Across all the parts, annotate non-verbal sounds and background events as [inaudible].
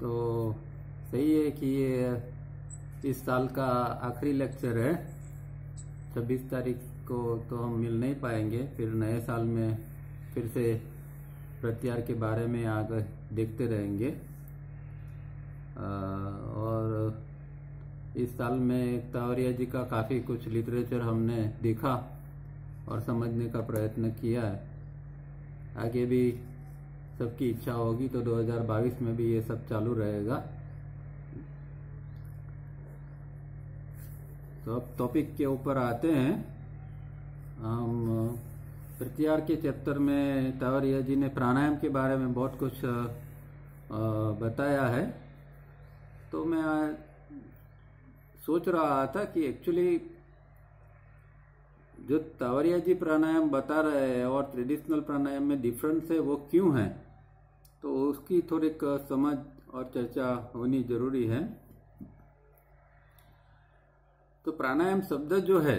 तो सही है कि ये इस साल का आखिरी लेक्चर है। 26 तारीख को तो हम मिल नहीं पाएँगे, फिर नए साल में फिर से प्रत्यार के बारे में आगे देखते रहेंगे। और इस साल में तावरिया जी का काफ़ी कुछ लिटरेचर हमने देखा और समझने का प्रयत्न किया है। आगे भी सबकी इच्छा होगी तो 2022 में भी ये सब चालू रहेगा। तो अब टॉपिक के ऊपर आते हैं। हम, प्रत्यार के चैप्टर में तावरिया जी ने प्राणायाम के बारे में बहुत कुछ बताया है। तो मैं, सोच रहा था कि एक्चुअली जो तावरिया जी प्राणायाम बता रहे हैं और ट्रेडिशनल प्राणायाम में डिफरेंस है, वो क्यों है? तो उसकी थोड़ी समझ और चर्चा होनी ज़रूरी है। तो प्राणायाम शब्द जो है,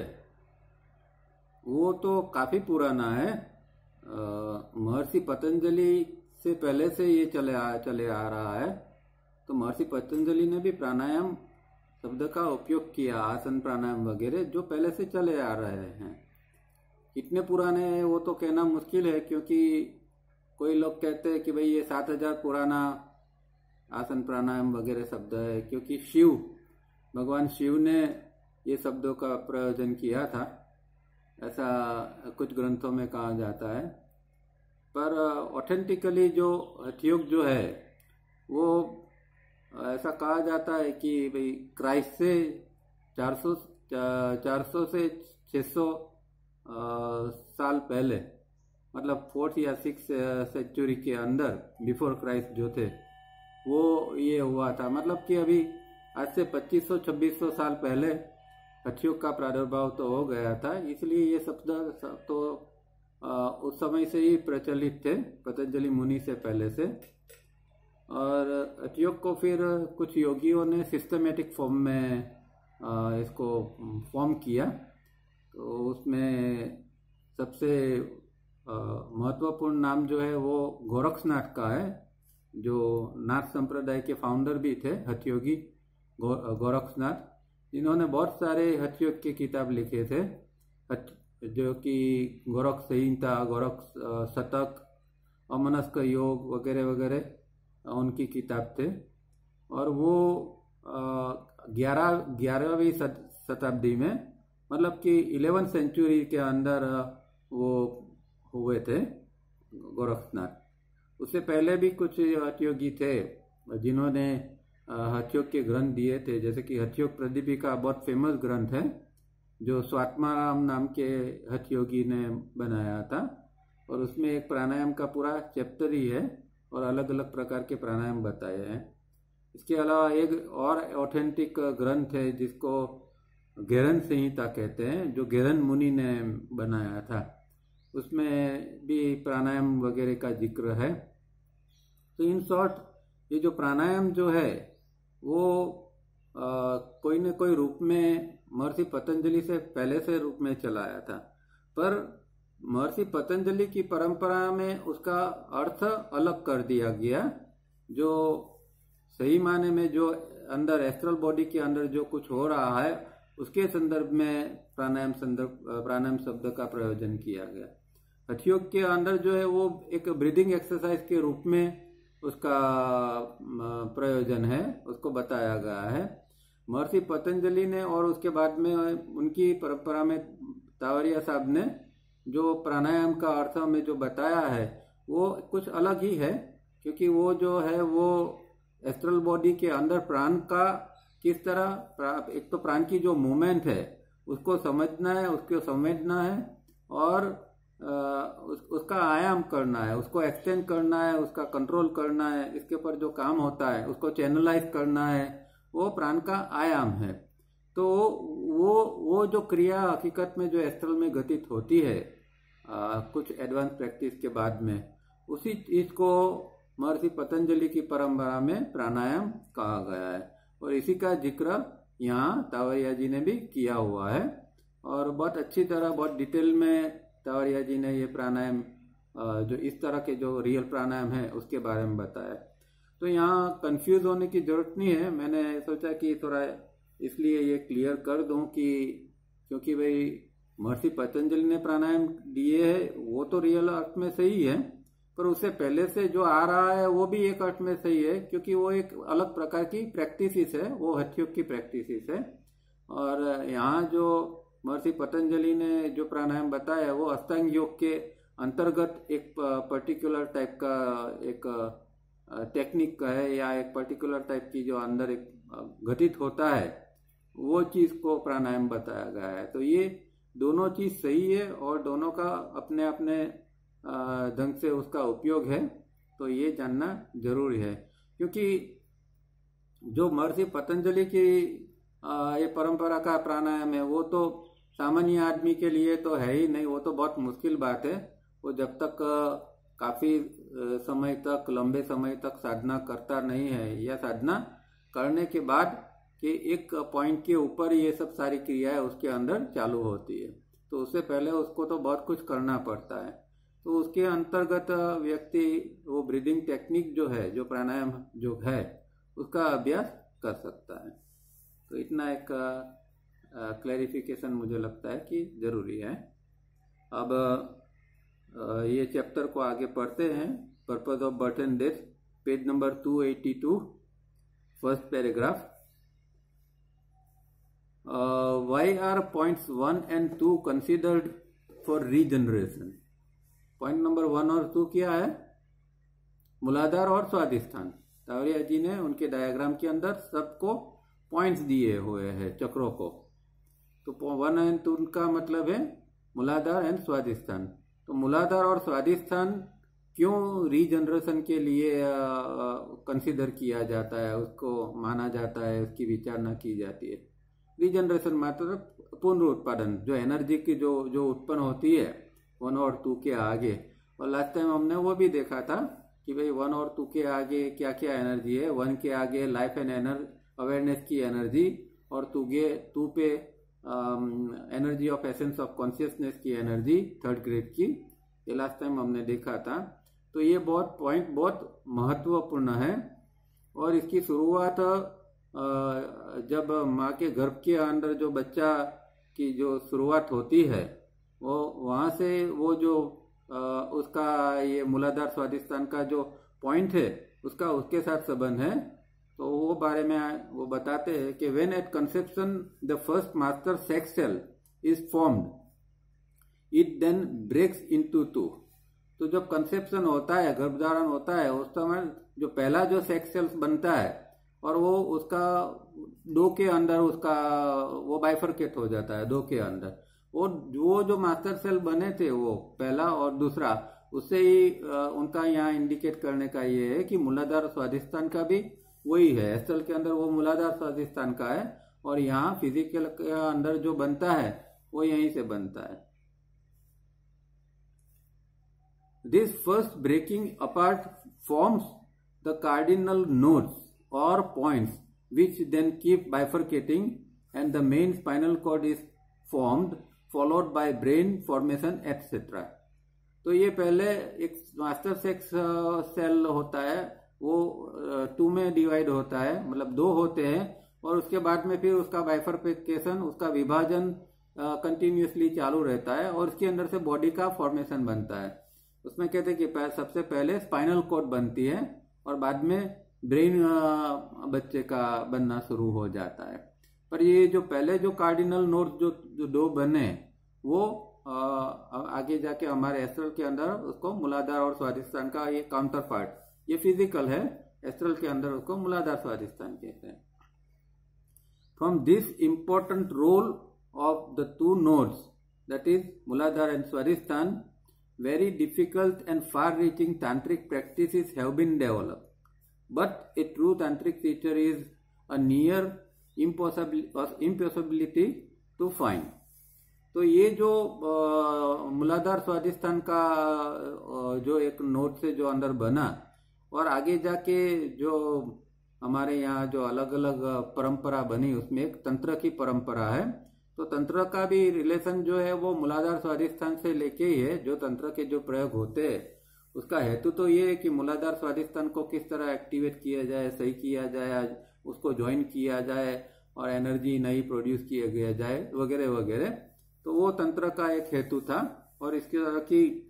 वो तो काफ़ी पुराना है। महर्षि पतंजलि से पहले से ये चले आ चले आ रहा है। तो महर्षि पतंजलि ने भी प्राणायाम शब्द का उपयोग किया, आसन प्राणायाम वगैरह, जो पहले से चले आ रहे हैं। कितने पुराने हैं, वो तो कहना मुश्किल है, क्योंकि कोई लोग कहते हैं कि भाई ये सात हज़ार पुराना आसन प्राणायाम वगैरह शब्द है, क्योंकि शिव, भगवान शिव ने ये शब्दों का प्रयोजन किया था। ऐसा कुछ ग्रंथों में कहा जाता है। पर ऑथेंटिकली जो हठयोग जो है, वो ऐसा कहा जाता है कि भाई क्राइस्ट से 400 400 से 600 साल पहले मतलब फोर्थ या सिक्स सेंचुरी के अंदर बिफोर क्राइस्ट जो थे वो ये हुआ था। मतलब कि अभी आज से 2500-2600 साल पहले हथियोग का प्रादुर्भाव तो हो गया था। इसलिए ये शब्द तो आ, उस समय से ही प्रचलित थे पतंजलि मुनि से पहले से। और हथियोग को फिर कुछ योगियों ने सिस्टमेटिक फॉर्म में इसको फॉर्म किया। तो उसमें सबसे महत्वपूर्ण नाम जो है वो गोरक्षनाथ का है, जो नाथ संप्रदाय के फाउंडर भी थे, हथयोगी गोरक्षनाथ। जिन्होंने बहुत सारे हथयोग के किताब लिखे थे। जो कि गोरख संहिता गोरख शतक, अमनस्क योग वगैरह वगैरह उनकी किताब थे। और वो ग्यारह, ग्यारहवीं शताब्दी में मतलब कि इलेवन सेंचुरी के अंदर वो हुए थे, गोरखनाथ। उससे पहले भी कुछ हथयोगी थे, जिन्होंने हथयोग के ग्रंथ दिए थे, जैसे कि हथयोग प्रदीपिका, बहुत फ़ेमस ग्रंथ है, जो स्वात्माराम नाम के हथयोगी ने बनाया था, और उसमें एक प्राणायाम का पूरा चैप्टर ही है, और अलग अलग प्रकार के प्राणायाम बताए हैं। इसके अलावा एक और ऑथेंटिक ग्रंथ है, जिसको गेरन संहिता कहते हैं, जो गेरन मुनि ने बनाया था। उसमें भी प्राणायाम वगैरह का ज़िक्र है। तो इन शॉर्ट ये जो प्राणायाम जो है वो आ, कोई न कोई रूप में महर्षि पतंजलि से पहले से रूप में चलाया था। पर महर्षि पतंजलि की परंपरा में उसका अर्थ अलग कर दिया गया जो सही माने में जो अंदर एस्ट्रल बॉडी के अंदर जो कुछ हो रहा है उसके संदर्भ में प्राणायाम संदर्भ प्राणायाम शब्द का प्रयोजन किया गया। हठयोग के अंदर जो है वो एक ब्रीदिंग एक्सरसाइज के रूप में उसका प्रयोजन है, उसको बताया गया है। महर्षि पतंजलि ने और उसके बाद में उनकी परंपरा में तावरिया साहब ने जो प्राणायाम का अर्थ में जो बताया है, वो कुछ अलग ही है, क्योंकि वो जो है वो एस्ट्रल बॉडी के अंदर प्राण का किस तरह एक तो प्राण की जो मूवमेंट है, उसको समझना है, उसको समझना है और उस, उसका आयाम करना है उसको एक्सटेंड करना है उसका कंट्रोल करना है इसके ऊपर जो काम होता है उसको चैनलाइज करना है वो प्राण का आयाम है। तो वो वो जो क्रिया हकीकत में जो एस्ट्रल में घटित होती है आ, कुछ एडवांस प्रैक्टिस के बाद में उसी चीज़ को महर्षि पतंजलि की परंपरा में प्राणायाम कहा गया है। और इसी का ज़िक्र यहाँ तावरिया जी ने भी किया हुआ है। और बहुत अच्छी तरह बहुत डिटेल में तावरिया जी ने ये प्राणायाम जो इस तरह के जो रियल प्राणायाम है, उसके बारे में बताया। तो यहाँ कंफ्यूज होने की ज़रूरत नहीं है। मैंने सोचा कि थोड़ा इसलिए ये क्लियर कर दूँ कि क्योंकि भाई महर्षि पतंजलि ने प्राणायाम दिए है, वो तो रियल अर्थ में सही है, पर उससे पहले से जो आ रहा है, वो भी एक अर्थ में सही है, क्योंकि वो एक अलग प्रकार की प्रैक्टिस है, वो हथयोग की प्रैक्टिस है। और यहाँ जो महर्षि पतंजलि ने जो प्राणायाम बताया, वो अष्टांग योग के अंतर्गत एक पर्टिकुलर टाइप का एक टेक्निक का है या एक पर्टिकुलर टाइप की जो अंदर एक घटित होता है, वो चीज़ को प्राणायाम बताया गया है। तो ये दोनों चीज़ सही है और दोनों का अपने अपने ढंग से उसका उपयोग है तो ये जानना ज़रूरी है। क्योंकि जो महर्षि पतंजलि की ये परंपरा का प्राणायाम है, वो तो सामान्य आदमी के लिए तो है ही नहीं, वो तो बहुत मुश्किल बात है। वो जब तक काफ़ी समय तक, लंबे समय तक साधना करता नहीं है या साधना करने के बाद कि एक पॉइंट के ऊपर ये सब सारी क्रियाएँ उसके अंदर चालू होती है। तो उससे पहले उसको तो बहुत कुछ करना पड़ता है। तो उसके अंतर्गत व्यक्ति, वो ब्रीदिंग टेक्निक जो है, जो प्राणायाम जो है, उसका अभ्यास कर सकता है। तो इतना एक क्लैरिफिकेशन मुझे लगता है कि ज़रूरी है। अब ये चैप्टर को आगे पढ़ते हैं। Purpose of birth and death page number 282 first paragraph why are points one and two considered for regeneration point number one और टू क्या है? मूलाधार और स्वादिष्ठान तावरिया जी ने उनके डायग्राम के अंदर सबको पॉइंट्स दिए हुए हैं, चक्रों को। तो वन एंड टू का मतलब है मूलाधार एंड स्वादिष्ठान तो मूलाधार और स्वादिष्ठान क्यों रीजनरेशन के लिए कंसिडर किया जाता है, उसको माना जाता है, उसकी विचारणा की जाती है? रीजनरेशन मतलब पुनरुत्पादन जो एनर्जी की जो जो उत्पन्न होती है, वन और टू के आगे। और लास्ट टाइम हमने वो भी देखा था कि भाई वन और टू के आगे क्या क्या एनर्जी है? वन के आगे लाइफ एंड एनर अवेयरनेस की एनर्जी और टू गे टू पे energy of essence of consciousness की एनर्जी थर्ड ग्रेड की, ये लास्ट टाइम हमने देखा था। तो ये बहुत पॉइंट बहुत महत्वपूर्ण है। और इसकी शुरुआत जब माँ के गर्भ के अंदर जो बच्चा की जो शुरुआत होती है, वो वहाँ से वो जो उसका ये मूलाधार स्वादिष्ठान का जो पॉइंट है, उसका उसके साथ संबंध है। तो वो बारे में वो बताते हैं कि when at conception the first master sex cell is formed it then breaks into two तो जब कंसेप्शन होता है, गर्भधारण होता है, उस समय जो पहला जो सेक्स सेल बनता है, और वो उसका दो के अंदर उसका वो बाइफरकेट हो जाता है, दो के अंदर। वो वो जो मास्टर सेल बने थे वो, पहला और दूसरा, उससे ही उनका यहाँ इंडिकेट करने का ये है कि मूलाधार स्वादिष्ठान का भी वही है। एस्टल के अंदर वो मूलाधार स्वादिष्ठान का है और यहाँ फ़िज़िकल के अंदर जो बनता है, वो यहीं से बनता है। This first breaking apart forms the cardinal nodes और points which then keep bifurcating and the main spinal cord is formed followed by brain formation etcetera तो ये पहले एक मास्टर सेक्स सेल होता है वो टू में डिवाइड होता है मतलब दो होते हैं और उसके बाद में फिर उसका बाइफरफिकेशन उसका विभाजन कंटिन्यूसली चालू रहता है और उसके अंदर से बॉडी का फॉर्मेशन बनता है। उसमें कहते हैं कि सबसे पहले स्पाइनल कोड बनती है और बाद में ब्रेन बच्चे का बनना शुरू हो जाता है। पर ये जो पहले जो कार्डिनल नोट जो, जो दो बने वो आगे जाके हमारे एस्ट्रल के अंदर उसको मूलाधार और स्वादिष्ठान का ये काउंटर पार्ट ये फ़िज़िकल है एस्ट्रल के अंदर उसको मूलाधार स्वादिस्थान कहते हैं। From this important role of the two nodes that is Muladhara and Swadhisthana very difficult and far reaching tantric practice have been develop but a true tantric teacher is a near impossible impossibility to find तो ये जो मुलाधार स्वादिस्थान का जो एक note से जो अंदर बना और आगे जाके जो हमारे यहाँ जो अलग अलग परंपरा बनी, उसमें एक तंत्र की परंपरा है। तो तंत्र का भी रिलेशन जो है, वो मूलाधार स्वाधिष्ठान से लेके ही है, जो तंत्र के जो प्रयोग होते हैं। उसका हेतु तो ये है कि मूलाधार स्वादिष्टान को किस तरह एक्टिवेट किया जाए, सही किया जाए, उसको ज्वाइन किया जाए, और एनर्जी नई प्रोड्यूस किया गया जाए वगैरह वगैरह तो वो तंत्र का एक हेतु था, और इसके तरह की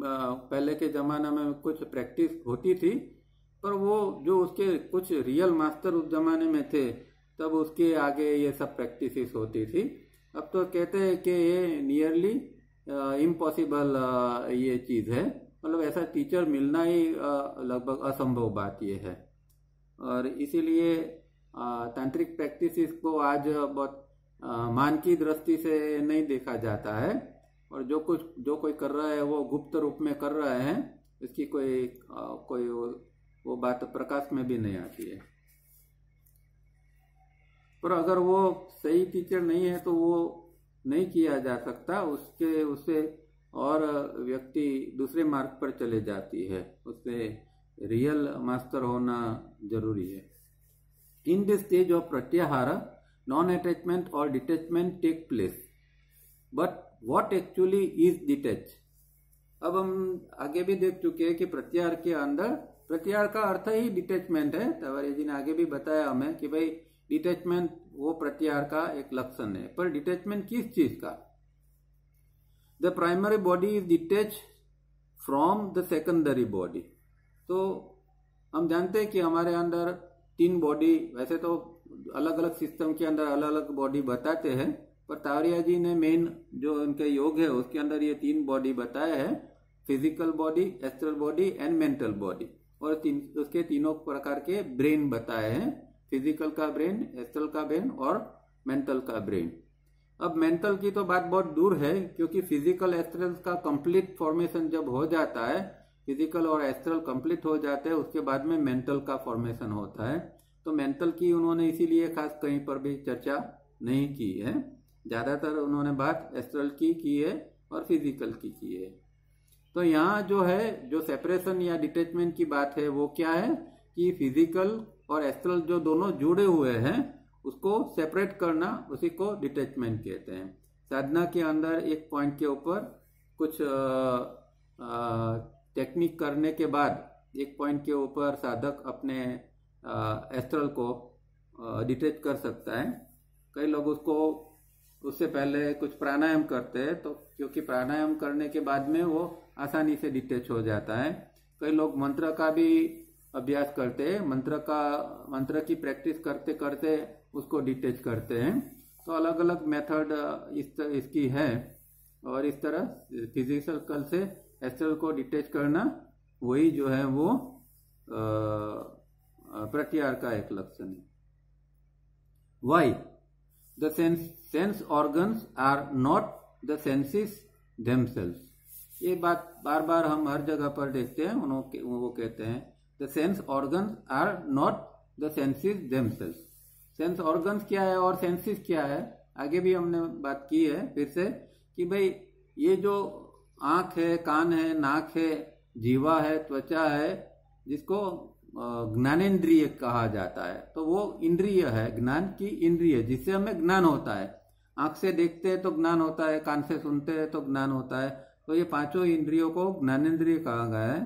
पहले के जमाना में कुछ प्रैक्टिस होती थी, पर वो जो उसके कुछ रियल मास्टर उस जमाने में थे, तब उसके आगे ये सब प्रैक्टिस होती थी। अब तो कहते हैं कि ये नियरली इम्पॉसिबल ये चीज़ है। मतलब ऐसा टीचर मिलना ही लगभग असंभव बात ये है। और इसीलिए तांत्रिक प्रैक्टिस को आज बहुत मान की दृष्टि से नहीं देखा जाता है। और जो कुछ जो कोई कर रहा है वो गुप्त रूप में कर रहा है इसकी कोई आ, कोई वो, वो बात प्रकाश में भी नहीं आती है। पर अगर वो सही टीचर नहीं है तो वो नहीं किया जा सकता। उसके उससे और व्यक्ति दूसरे मार्ग पर चले जाती है। उससे रियल मास्टर होना ज़रूरी है। In this stage of Pratyahara non attachment और detachment take place but what actually is detach अब हम आगे भी देख चुके हैं कि प्रत्याहार के अंदर, प्रत्याहार का अर्थ ही डिटेचमेंट है। तवारी जी ने आगे भी बताया हमें कि भाई डिटेचमेंट वो प्रत्याहार का एक लक्षण है। पर डिटेचमेंट किस चीज़ का? The primary body is detach from the secondary body तो हम जानते हैं कि हमारे अंदर तीन बॉडी वैसे तो अलग अलग सिस्टम के अंदर अलग अलग बॉडी बताते हैं। पर तावरिया जी ने मेन जो उनके योग है उसके अंदर ये तीन बॉडी बताया है physical body astral body and mental body और तीन, उसके तीनों प्रकार के ब्रेन बताए हैं फ़िज़िकल का ब्रेन एस्ट्रल का ब्रेन और मेंटल का ब्रेन अब मेंटल की तो बात बहुत दूर है क्योंकि फ़िज़िकल एस्ट्रल का कंप्लीट फॉर्मेशन जब हो जाता है फ़िज़िकल और एस्ट्रल कंप्लीट हो जाते हैं उसके बाद में मेंटल का फॉर्मेशन होता है. तो मेंटल की उन्होंने इसीलिए खास कहीं पर भी चर्चा नहीं की है. ज़्यादातर उन्होंने बात एस्ट्रल की की है और फ़िज़िकल की की है। तो यहाँ जो है, जो सेपरेशन या डिटेचमेंट की बात है, वो क्या है कि फ़िज़िकल और एस्ट्रल जो दोनों जुड़े हुए हैं, उसको सेपरेट करना, उसी को डिटेचमेंट कहते हैं। साधना के अंदर एक पॉइंट के ऊपर कुछ टेक्निक करने के बाद एक पॉइंट के ऊपर साधक अपने एस्ट्रल को डिटेच कर सकता है। कई लोग उसको उससे पहले कुछ प्राणायाम करते हैं तो क्योंकि प्राणायाम करने के बाद में वो आसानी से डिटेच हो जाता है। कई लोग मंत्र का भी अभ्यास करते हैं मंत्र का मंत्र की प्रैक्टिस करते करते उसको डिटेच करते हैं। तो अलग अलग मेथड इस तर, इसकी है। और इस तरह फ़िज़िकल से एस्ट्रल को डिटेच करना वही जो है वो प्रत्यार का एक लक्षण है। Why the sense organs are not the senses themselves ये बात बार बार हम हर जगह पर देखते हैं उन्होंने वो कहते हैं the sense organs are not the senses themselves sense organs क्या है और सेंसिस क्या है? आगे भी हमने बात की है फिर से कि भाई ये जो आँख है, कान है, नाक है, जीवा है, त्वचा है, जिसको ज्ञानेन्द्रिय कहा जाता है। तो वो इंद्रिय है, ज्ञान की इंद्रिय जिससे हमें ज्ञान होता है। आँख से देखते हैं तो ज्ञान होता है, कान से सुनते हैं तो ज्ञान होता है। तो ये पाँचों इंद्रियों को ज्ञानेन्द्रिय कहा गया है।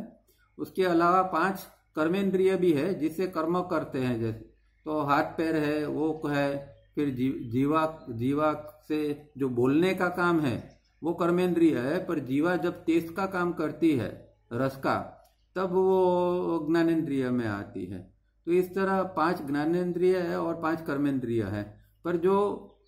उसके अलावा पाँच कर्मेंद्रिय भी है जिससे कर्म करते हैं, जैसे तो हाथ पैर है वो है, फिर जीवा जीवा से जो बोलने का काम है, वो कर्मेंद्रिय है, पर जीवा जब तेज का काम करती है, रस का तब वो ज्ञानेन्द्रिय में आती है। तो इस तरह पाँच ज्ञानेन्द्रिय है और पाँच कर्मेंद्रिय है। पर जो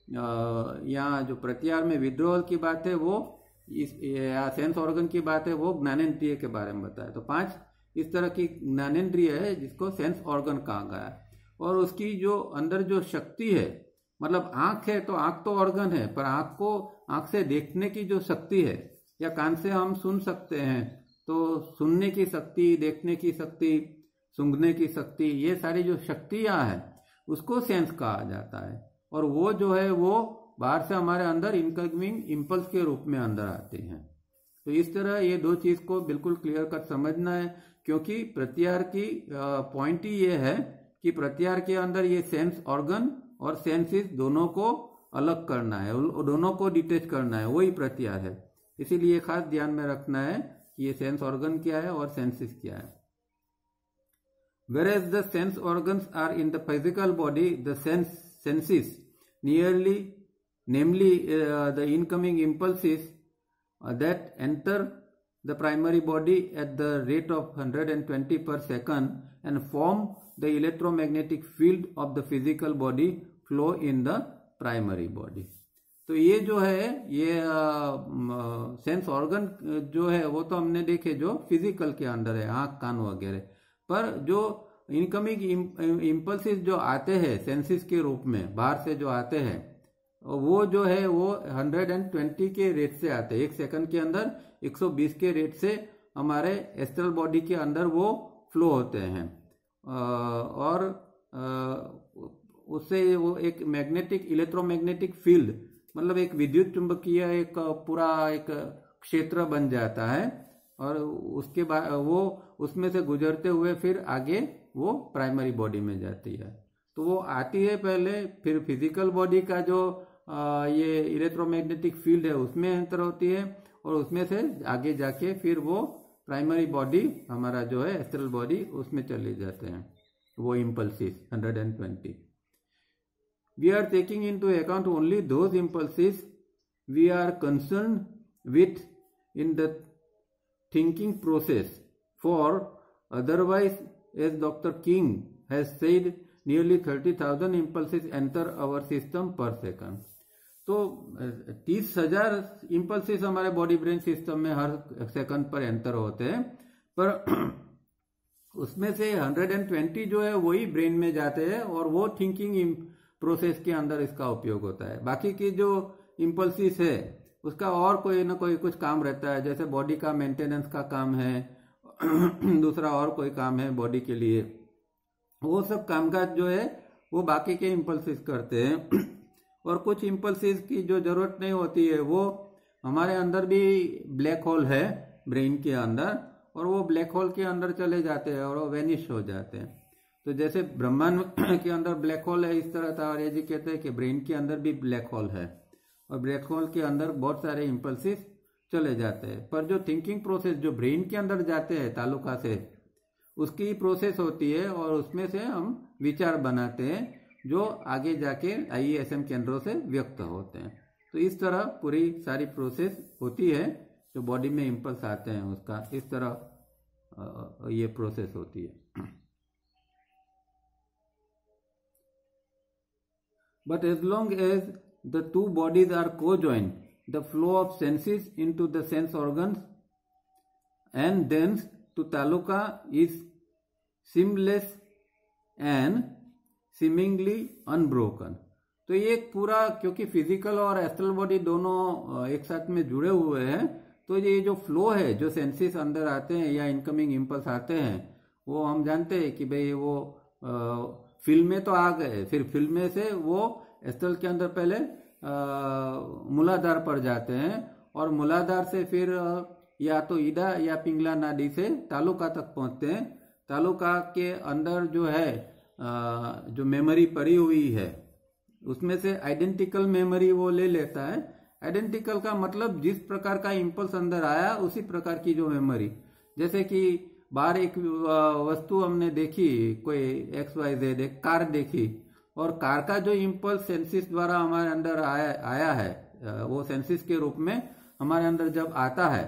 यहाँ जो प्रत्यार में विद्रोह की बात है, वो इस, या सेंस ऑर्गन की बात है, वो ज्ञानेन्द्रिय के बारे में बताया। तो पाँच इस तरह की ज्ञानेन्द्रिय है जिसको सेंस ऑर्गन कहा गया और उसकी जो अंदर जो शक्ति है मतलब आँख है तो आँख तो ऑर्गन है, पर आँख को, आँख से देखने की जो शक्ति है, या कान से हम सुन सकते हैं तो सुनने की शक्ति, देखने की शक्ति, सूंघने की शक्ति, ये सारी जो शक्तियाँ हैं, उसको सेंस कहा जाता है। और वो जो है, वो बाहर से हमारे अंदर इनकमिंग इम्पल्स के रूप में अंदर आते हैं। तो इस तरह ये दो चीज़ को बिल्कुल क्लियर कट समझना है, क्योंकि प्रत्यार की पॉइंट ही ये है कि प्रत्यार के अंदर ये सेंस ऑर्गन और सेंसिस दोनों को अलग करना है दोनों को डिटेच करना है, वही प्रत्यार है। इसीलिए खास ध्यान में रखना है ये सेंस ऑर्गन क्या है और सेंसेस क्या है? Whereas the sense organ are in the physical body the sense senses nearly namely the incoming impulses that enter the primary body at the rate of hundred and twenty per second and form the electromagnetic field of the physical body flow in the primary body तो ये जो है, ये sense organ जो है, वो तो हमने देखे जो फ़िज़िकल के अंदर है, आँख, कान वगैरह। पर जो इनकमिंग इम्पल्सिस जो आते हैं सेंसिस के रूप में, बाहर से जो आते हैं वो जो है, वो 120 के रेट से आते हैं। एक सेकंड के अंदर 120 के रेट से हमारे एस्ट्रल बॉडी के अंदर वो फ्लो होते हैं। और उससे वो एक मैग्नेटिक इलेक्ट्रोमैग्नेटिक फ़ील्ड मतलब एक विद्युत चुंबकीय एक पूरा एक क्षेत्र बन जाता है और उसके बाद वो उसमें से गुजरते हुए फिर आगे वो प्राइमरी बॉडी में जाती है। तो वो आती है पहले, फिर फ़िज़िकल बॉडी का जो ये इलेक्ट्रोमैग्नेटिक फ़ील्ड है, उसमें एंटर होती है और उसमें से आगे जाके फिर वो प्राइमरी बॉडी हमारा जो है एस्ट्रल बॉडी उसमें चले जाते हैं। वो impulses 120 we are taking into account only those impulses we are concerned with in the thinking process for otherwise as dr king has said nearly 30000 impulses enter our system per second तो तीस हज़ार impulses हमारे body brain system में हर second पर enter होते हैं पर उसमें से 120 जो है वही ब्रेन में जाते हैं और वो थिंकिंग प्रोसेस के अंदर इसका उपयोग होता है। बाकी की जो इम्पल्सिस है, उसका और कोई ना कोई कुछ काम रहता है। जैसे बॉडी का मेंटेनेंस का काम है, [clears throat] दूसरा और कोई काम है बॉडी के लिए। वो सब कामकाज जो है, वो बाकी के इम्पल्सिस करते हैं। [clears throat] और कुछ इम्पल्सिस की जो ज़रूरत नहीं होती है, वो हमारे अंदर भी ब्लैक होल है ब्रेन के अंदर, और वो ब्लैक होल के अंदर चले जाते हैं और वो वेनिश हो जाते हैं। तो जैसे ब्रह्मांड [clears throat] के अंदर ब्लैक होल है, इस तरह था, और ये जी कहते हैं कि ब्रेन के अंदर भी ब्लैक होल है। और ब्लैक होल के अंदर बहुत सारे इम्पल्सिस चले जाते हैं। पर जो थिंकिंग प्रोसेस जो ब्रेन के अंदर जाते हैं तालुका से, उसकी प्रोसेस होती है, और उसमें से हम विचार बनाते हैं, जो आगे जाके आईएएसएम केंद्रों से व्यक्त होते हैं। तो इस तरह पूरी सारी प्रोसेस होती है, जो बॉडी में इम्पल्स आते हैं उसका, इस तरह ये प्रोसेस होती है। But as long as the two bodies are co-joined, the flow of senses into the sense organs and thence to taluka is seamless and seemingly unbroken. तो ये पूरा क्योंकि फ़िज़िकल और एस्ट्रल बॉडी दोनों एक साथ में जुड़े हुए हैं तो ये जो फ्लो है जो सेंसेस अंदर आते हैं या इनकमिंग इम्पल्स आते हैं वो हम जानते हैं कि भाई वो फ़िल्म में तो आ गए फिर फ़िल्म में से वो स्थल के अंदर पहले मूलाधार पर जाते हैं और मूलाधार से फिर या तो ईदा या पिंगला नाडी से तालुका तक पहुँचते हैं। तालुका के अंदर जो है जो मेमोरी पड़ी हुई है, उसमें से आइडेंटिकल मेमोरी वो ले लेता है। आइडेंटिकल का मतलब जिस प्रकार का इम्पल्स अंदर आया, उसी प्रकार की जो मेमोरी। जैसे कि बाहर एक वस्तु हमने देखी, कोई एक्स वाई जेड एक कार देखी। और कार का जो इम्पल्स सेंसिस द्वारा हमारे अंदर आया आया है वो सेंसिस के रूप में हमारे अंदर जब आता है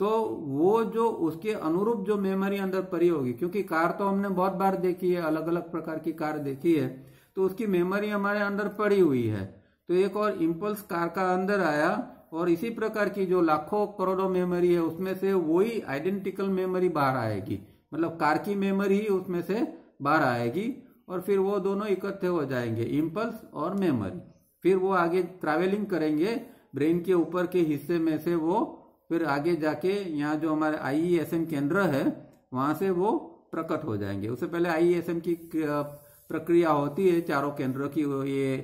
तो वो जो उसके अनुरूप जो मेमोरी अंदर पड़ी होगी, क्योंकि कार तो हमने बहुत बार देखी है अलग अलग प्रकार की कार देखी है तो उसकी मेमोरी हमारे अंदर पड़ी हुई है। तो एक और इम्पल्स कार का अंदर आया और इसी प्रकार की जो लाखों करोड़ों मेमोरी है, उसमें से वही आइडेंटिकल मेमोरी बाहर आएगी। मतलब कार की मेमोरी ही उसमें से बाहर आएगी और फिर वो दोनों इकट्ठे हो जाएँगे इम्पल्स और मेमोरी फिर वो आगे ट्रैवलिंग करेंगे ब्रेन के ऊपर के हिस्से में से वो, फिर आगे जाके यहाँ जो हमारे आईईएसएम केंद्र है, वहाँ से वो प्रकट हो जाएँगे। उससे पहले आईईएसएम की प्रक्रिया होती है चारों केंद्रों की ये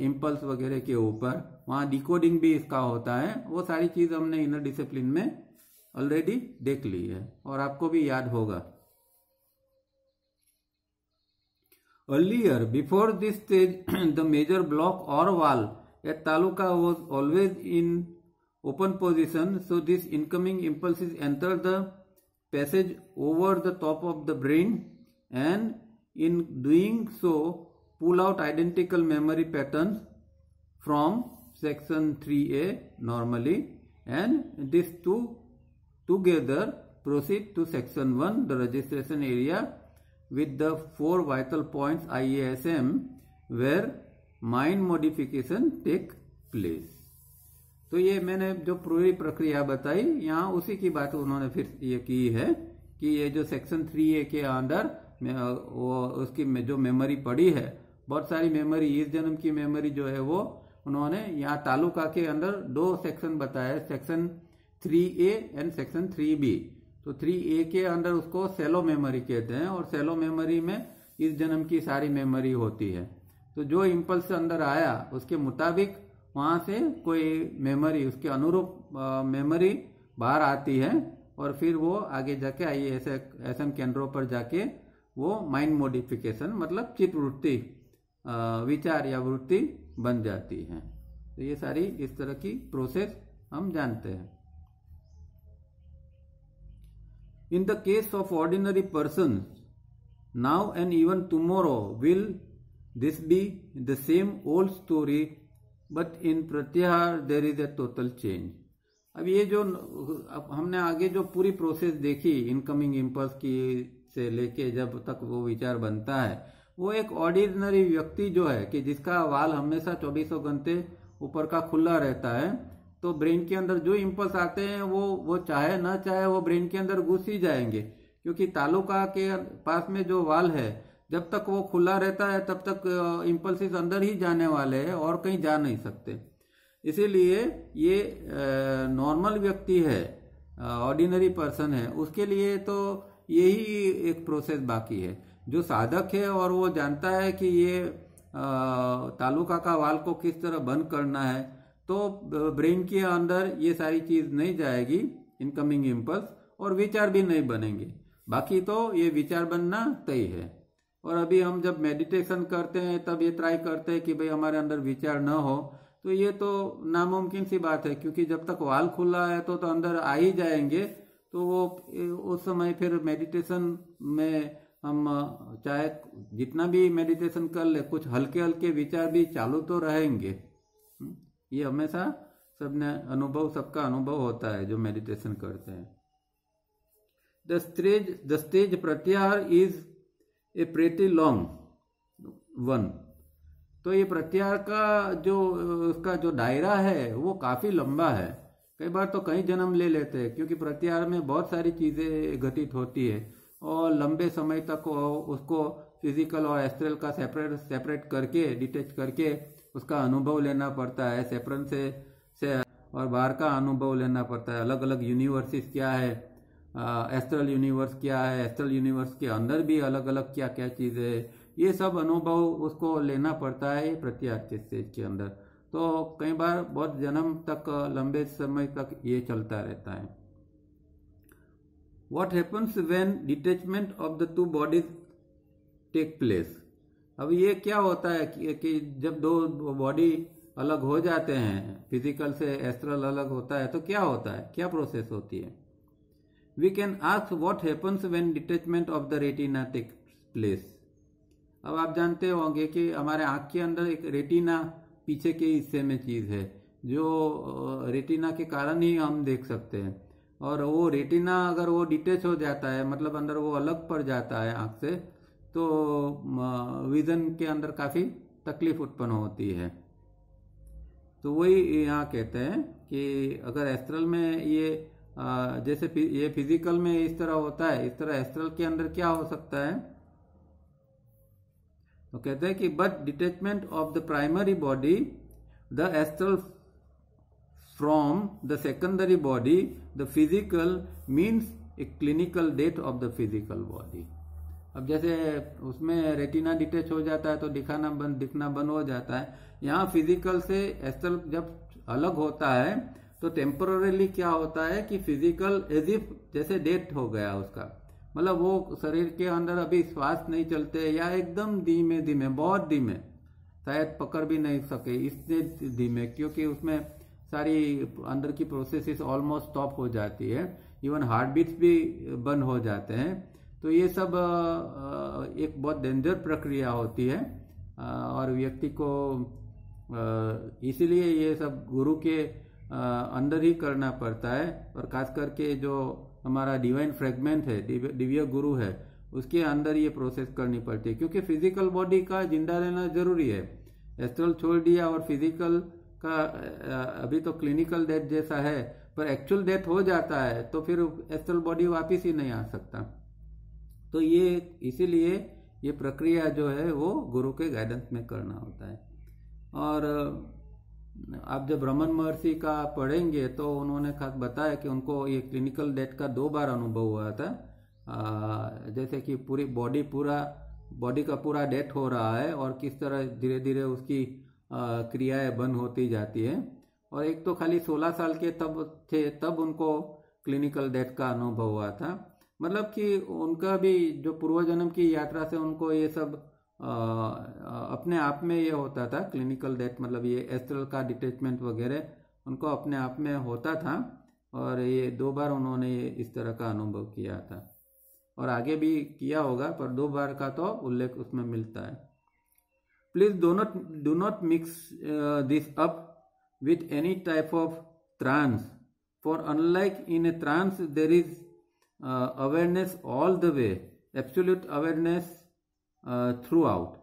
इम्पल्स वगैरह के ऊपर। वहाँ डिकोडिंग भी इसका होता है। वो सारी चीज़ हमने इनर डिसिप्लिन में ऑलरेडी देख ली है, और आपको भी याद होगा। Earlier before this stage the major block और wall at taluka was always in open position so this incoming impulse is enter the passage over the top of the brain and in doing so pull out identical memory pattern from section 3a normally and these two together proceed to section 1 the registration area with the four vital points IASM where mind modification take place तो ये मैंने जो पूरी प्रक्रिया बताई यहाँ उसी की बात उन्होंने फिर ये की है कि ये जो सेक्शन थ्री ए के अंदर वो उसकी जो मेमोरी पड़ी है बहुत सारी मेमोरी इस जन्म की मेमोरी जो है वो उन्होंने यहाँ तालुका के अंदर दो सेक्शन बताए section three A and section three B तो थ्री ए के अंदर उसको सेलो मेमोरी कहते हैं और सेलो मेमोरी में इस जन्म की सारी मेमोरी होती है। तो जो इम्पल्स अंदर आया, उसके मुताबिक वहाँ से कोई मेमोरी उसके अनुरूप मेमोरी बाहर आती है और फिर वो आगे जाके आई एस एम केंद्रों पर जाके वो माइंड मोडिफिकेशन मतलब चित वृत्ति विचार या वृत्ति बन जाती है। तो ये सारी इस तरह की प्रोसेस हम जानते हैं। In the case of ordinary person now and even tomorrow will this be the same old story but in Pratyahara there is a total change अब ये जो, अब हमने आगे जो पूरी प्रोसेस देखी इनकमिंग इम्पल्स की से लेके जब तक वो विचार बनता है वो एक ऑर्डिनरी व्यक्ति जो है कि जिसका वाल हमेशा चौबीसों घंटे ऊपर का खुला रहता है तो ब्रेन के अंदर जो इम्पल्स आते हैं, वो वो चाहे ना चाहे वो ब्रेन के अंदर घुस ही जाएँगे। क्योंकि तालुका के पास में जो वाल है, जब तक वो खुला रहता है, तब तक इम्पल्सिस अंदर ही जाने वाले हैं और कहीं जा नहीं सकते। इसीलिए ये नॉर्मल व्यक्ति है ऑर्डिनरी पर्सन है, उसके लिए तो यही एक प्रोसेस बाकी है। जो साधक है और वो जानता है कि ये तालुका का वाल को किस तरह बंद करना है तो ब्रेन के अंदर ये सारी चीज़ नहीं जाएगी इनकमिंग इम्पल्स और विचार भी नहीं बनेंगे। बाकी तो ये विचार बनना तय है। और अभी हम जब मेडिटेशन करते हैं तब ये ट्राई करते हैं कि भाई हमारे अंदर विचार न हो तो ये तो नामुमकिन सी बात है क्योंकि जब तक वाल खुला है तो, तो अंदर आ ही जाएँगे तो वो उस समय फिर मेडिटेशन में हम चाहे जितना भी मेडिटेशन कर ले कुछ हल्के हल्के विचार भी चालू तो रहेंगे। हम्म, ये हमेशा सबने अनुभव सबका अनुभव होता है जो मेडिटेशन करते हैं। The stage the stage Pratyahara is a pretty long one तो ये प्रत्याहार का जो उसका जो दायरा है वो काफ़ी लंबा है। कई बार तो कई जन्म ले लेते हैं क्योंकि प्रत्याहार में बहुत सारी चीज़ें घटित होती है। और लंबे समय तक उसको फ़िज़िकल और एस्ट्रल का सेपरेट सेपरेट करके डिटेच करके उसका अनुभव लेना पड़ता है। सेपरन से से और बाहर का अनुभव लेना पड़ता है। अलग अलग यूनिवर्सिस क्या है? एस्ट्रल यूनिवर्स क्या है? एस्ट्रल यूनिवर्स के अंदर भी अलग अलग क्या क्या चीज़ है। ये सब अनुभव उसको लेना पड़ता है प्रत्यार्थ स्टेज के अंदर। तो कई बार बहुत जन्म तक, लंबे समय तक ये चलता रहता है। What happens when detachment of the two bodies take place अब ये क्या होता है कि, कि जब दो बॉडी अलग हो जाते हैं फ़िज़िकल से एस्ट्रल अलग होता है तो क्या होता है? क्या प्रोसेस होती है? We can ask what happens when detachment of the retina take place अब आप जानते होंगे कि हमारे आँख के अंदर एक रेटिना पीछे के हिस्से में चीज़ है जो रेटिना के कारण ही हम देख सकते हैं। और वो रेटिना अगर वो डिटेच हो जाता है मतलब अंदर वो अलग पड़ जाता है आँख से तो विजन के अंदर काफ़ी तकलीफ़ उत्पन्न होती है। तो वही यहाँ कहते हैं कि अगर एस्ट्रल में ये जैसे ये फ़िज़िकल में इस तरह होता है, इस तरह एस्ट्रल के अंदर क्या हो सकता है? तो कहते हैं कि but detachment of the primary body the astral from the secondary body the physical means a clinical death of the physical body अब जैसे उसमें रेटिना डिटेच हो जाता है तो दिखाना बंद, दिखना बंद हो जाता है। यहाँ फ़िज़िकल से एस्ट्रल जब अलग होता है तो टेम्परली क्या होता है कि फ़िज़िकल एज इफ़ जैसे डेथ हो गया उसका। मतलब वो शरीर के अंदर अभी श्वास नहीं चलते या एकदम धीमे धीमे बहुत धीमे। शायद पकड़ भी नहीं सके इससे धीमे, क्योंकि उसमें सारी अंदर की प्रोसेस ऑलमोस्ट स्टॉप हो जाती है। इवन हार्ट बीट्स भी बंद हो जाते हैं। तो ये सब एक बहुत डेंजर प्रक्रिया होती है। और व्यक्ति को इसीलिए ये सब गुरु के अंदर ही करना पड़ता है। और खास करके जो हमारा डिवाइन फ्रेगमेंट है, दिव्य गुरु है, उसके अंदर ये प्रोसेस करनी पड़ती है। क्योंकि फ़िज़िकल बॉडी का ज़िंदा रहना ज़रूरी है। एस्ट्रल छोड़ दिया और फ़िज़िकल का अभी तो क्लिनिकल डेथ जैसा है पर एक्चुअल डेथ हो जाता है तो फिर एस्ट्रल बॉडी वापिस ही नहीं आ सकता। तो ये इसीलिए ये प्रक्रिया जो है वो गुरु के गाइडेंस में करना होता है। और आप जब रमन महर्षि का पढ़ेंगे तो उन्होंने खास बताया कि उनको ये क्लिनिकल डेथ का दो बार अनुभव हुआ था। आ, जैसे कि पूरी बॉडी पूरा बॉडी का पूरा डेथ हो रहा है और किस तरह धीरे धीरे उसकी क्रियाएँ बंद होती जाती है। और एक तो खाली 16 साल के तब थे तब उनको क्लिनिकल डेथ का अनुभव हुआ था। मतलब कि उनका भी जो पूर्व जन्म की यात्रा से उनको ये सब आ, अपने आप में ये होता था क्लिनिकल डेथ मतलब ये एस्ट्रल का डिटेचमेंट वगैरह उनको अपने आप में होता था। और ये दो बार उन्होंने इस तरह का अनुभव किया था। और आगे भी किया होगा पर दो बार का तो उल्लेख उसमें मिलता है। Please do not do not mix this up with any type of trance for unlike in a trance there is awareness all the way absolute awareness throughout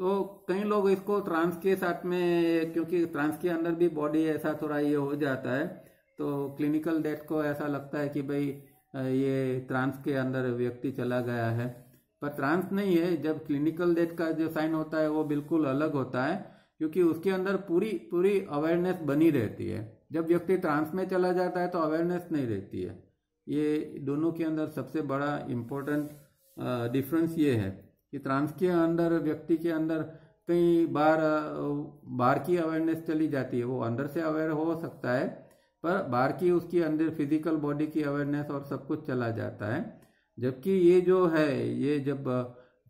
तो कई लोग इसको ट्रांस के साथ में, क्योंकि ट्रांस के अंदर भी बॉडी ऐसा थोड़ा ये हो जाता है तो क्लिनिकल डेथ को ऐसा लगता है कि भाई ये ट्रांस के अंदर व्यक्ति चला गया है। पर ट्रांस नहीं है, जब क्लिनिकल डेथ का जो साइन होता है, वो बिल्कुल अलग होता है, क्योंकि उसके अंदर पूरी पूरी अवेयरनेस बनी रहती है। जब व्यक्ति ट्रांस में चला जाता है तो अवेयरनेस नहीं रहती है। ये दोनों के अंदर सबसे बड़ा इम्पोर्टेंट डिफरेंस ये है कि ट्रांस के अंदर, व्यक्ति के अंदर कई बार बाहर की अवेयरनेस चली जाती है। वो अंदर से अवेयर हो सकता है, पर बाहर की, उसकी अंदर फ़िज़िकल बॉडी की अवेयरनेस और सब कुछ चला जाता है। जबकि ये जो है, ये जब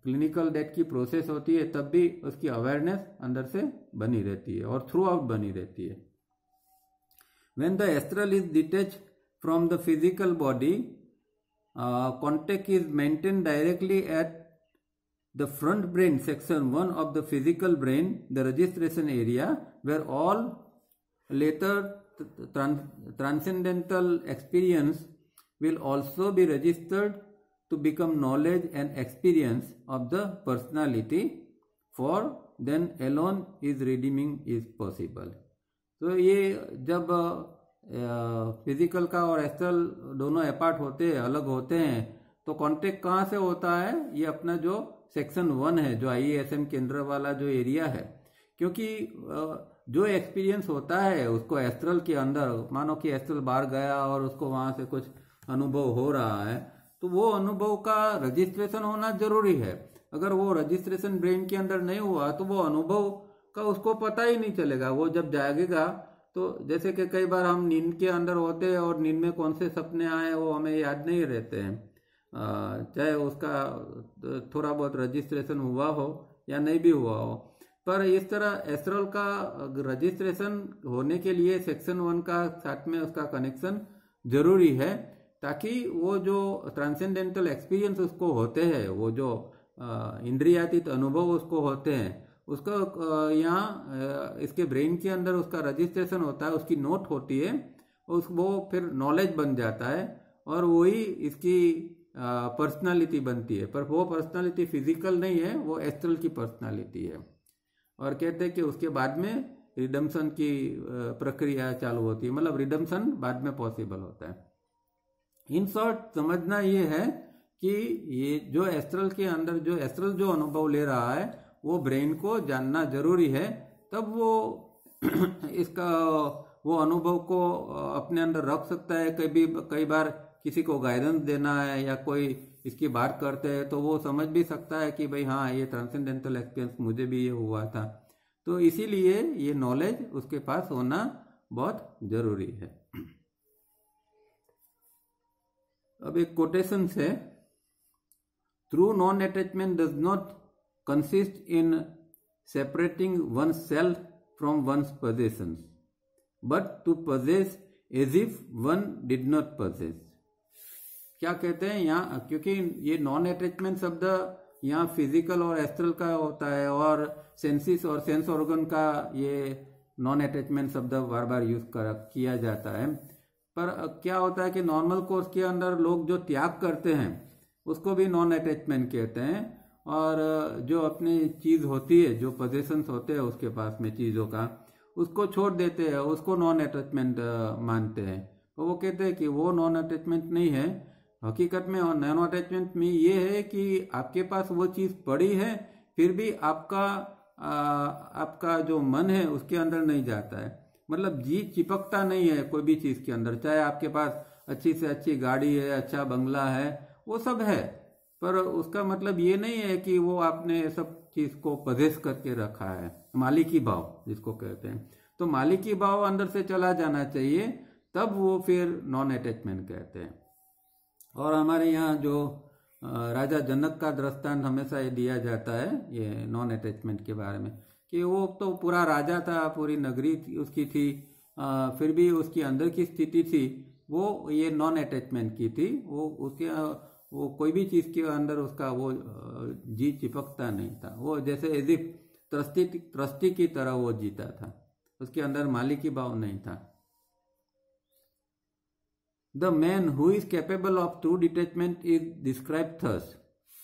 क्लिनिकल डेथ की प्रोसेस होती है, तब भी उसकी अवेयरनेस अंदर से बनी रहती है और थ्रू आउट बनी रहती है। When the astral is detach from the physical body contact is maintain directly at the front brain section one of the physical brain the registration area where all later transcendental experience will also be registered to become knowledge and experience of the personality, for then alone is redeeming is possible. तो ये जब physical का और astral दोनों apart होते हैं अलग होते हैं तो कांटेक्ट कहाँ से होता है ये अपना जो सेक्शन वन है, जो आईएएसएम केंद्र वाला जो एरिया है क्योंकि जो एक्सपीरियंस होता है, उसको एस्ट्रल के अंदर, मानो कि एस्ट्रल बाहर गया और उसको वहाँ से कुछ अनुभव हो रहा है तो वो अनुभव का रजिस्ट्रेशन होना ज़रूरी है। अगर वो रजिस्ट्रेशन ब्रेन के अंदर नहीं हुआ तो वो अनुभव का उसको पता ही नहीं चलेगा। वो जब जागेगा तो जैसे कि कई बार हम नींद के अंदर होते हैं और नींद में कौन से सपने आए वो हमें याद नहीं रहते हैं। चाहे उसका थोड़ा बहुत रजिस्ट्रेशन हुआ हो या नहीं भी हुआ हो। पर इस तरह एस्ट्रल का रजिस्ट्रेशन होने के लिए सेक्शन वन का साथ में उसका कनेक्शन ज़रूरी है। ताकि वो जो ट्रांसेंडेंटल एक्सपीरियंस उसको होते हैं, वो जो इंद्रियातीत अनुभव उसको होते हैं, उसका यहाँ इसके ब्रेन के अंदर उसका रजिस्ट्रेशन होता है, उसकी नोट होती है, उस, वो फिर नॉलेज बन जाता है और वही इसकी पर्सनालिटी बनती है। पर वो पर्सनालिटी फ़िज़िकल नहीं है, वो एस्ट्रल की पर्सनालिटी है। और कहते हैं कि उसके बाद में रिडम्सन की प्रक्रिया चालू होती है। मतलब रिडम्सन बाद में पॉसिबल होता है। इन शॉर्ट समझना ये है कि ये जो एस्ट्रल के अंदर जो एस्ट्रल जो अनुभव ले रहा है, वो ब्रेन को जानना ज़रूरी है। तब वो [clears throat] इसका, वो अनुभव को अपने अंदर रख सकता है। कभी कई बार किसी को गाइडेंस देना है या कोई इसकी बात करते हैं तो वो समझ भी सकता है कि भाई हाँ ये ट्रांसेंडेंटल एक्सपीरियंस मुझे भी ये हुआ था। तो इसीलिए ये नॉलेज उसके पास होना बहुत ज़रूरी है। अब एक कोटेशन से through non attachment does not consist in separating oneself from one's possession but to possess as if one did not possess क्या कहते हैं यहाँ? क्योंकि ये नॉन अटैचमेंट शब्द यहाँ फ़िज़िकल और एस्ट्रल का होता है और सेंसिस और सेंस ऑर्गन का ये नॉन अटैचमेंट शब्द बार बार यूज़ कर, किया जाता है। पर क्या होता है कि नॉर्मल कोर्स के अंदर लोग जो त्याग करते हैं उसको भी नॉन अटैचमेंट कहते हैं और जो अपनी चीज़ होती है जो पोजेशंस होते हैं उसके पास में चीज़ों का उसको छोड़ देते हैं उसको नॉन अटैचमेंट मानते हैं। तो वो कहते हैं कि वो नॉन अटैचमेंट नहीं है। हकीकत में और नॉन अटैचमेंट में ये है कि आपके पास वो चीज़ पड़ी है फिर भी आपका आ, आपका जो मन है उसके अंदर नहीं जाता है। मतलब जी चिपकता नहीं है कोई भी चीज़ के अंदर, चाहे आपके पास अच्छी से अच्छी गाड़ी है अच्छा बंगला है, वो सब है। पर उसका मतलब ये नहीं है कि वो आपने सब चीज़ को पजेस करके रखा है। मालिकी भाव, जिसको कहते हैं। तो मालिकी भाव अंदर से चला जाना चाहिए, तब वो फिर नॉन अटैचमेंट कहते हैं। और हमारे यहाँ जो राजा जनक का दृष्टांत हमेशा ये दिया जाता है, ये नॉन अटैचमेंट के बारे में। कि वो तो पूरा राजा था पूरी नगरी उसकी थी आ, फिर भी उसकी अंदर की स्थिति थी वो ये नॉन अटैचमेंट की थी वो उसके वो कोई भी चीज़ के अंदर उसका वो जी चिपकता नहीं था। वो जैसे एजिप त्रस्ती त्रस्ती की तरह वो जीता था। उसके अंदर मालिकी भाव नहीं था। The man who is capable of true detachment is describe thus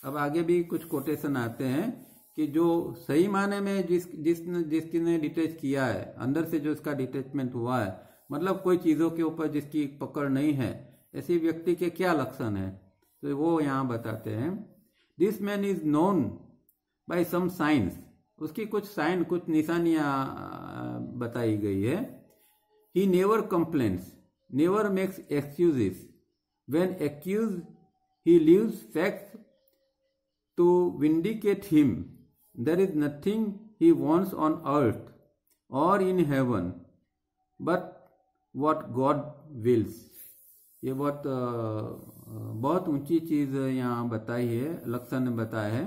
अब आगे भी कुछ कोटेशन आते हैं। कि जो सही माने में जिस जिस, जिसने डिटेच किया है, अंदर से जो इसका डिटेचमेंट हुआ है मतलब कोई चीज़ों के ऊपर जिसकी पकड़ नहीं है, ऐसी व्यक्ति के क्या लक्षण है? तो वो यहाँ बताते हैं। This man is known by some signs उसकी कुछ साइन कुछ निशानियाँ बताई गई है। He never complains never makes excuses when accused he leaves facts to vindicate him There is nothing he wants on earth or in heaven but what God wills. ये बहुत बहुत ऊँची चीज़ यहाँ बताई है, लक्षण बताया है।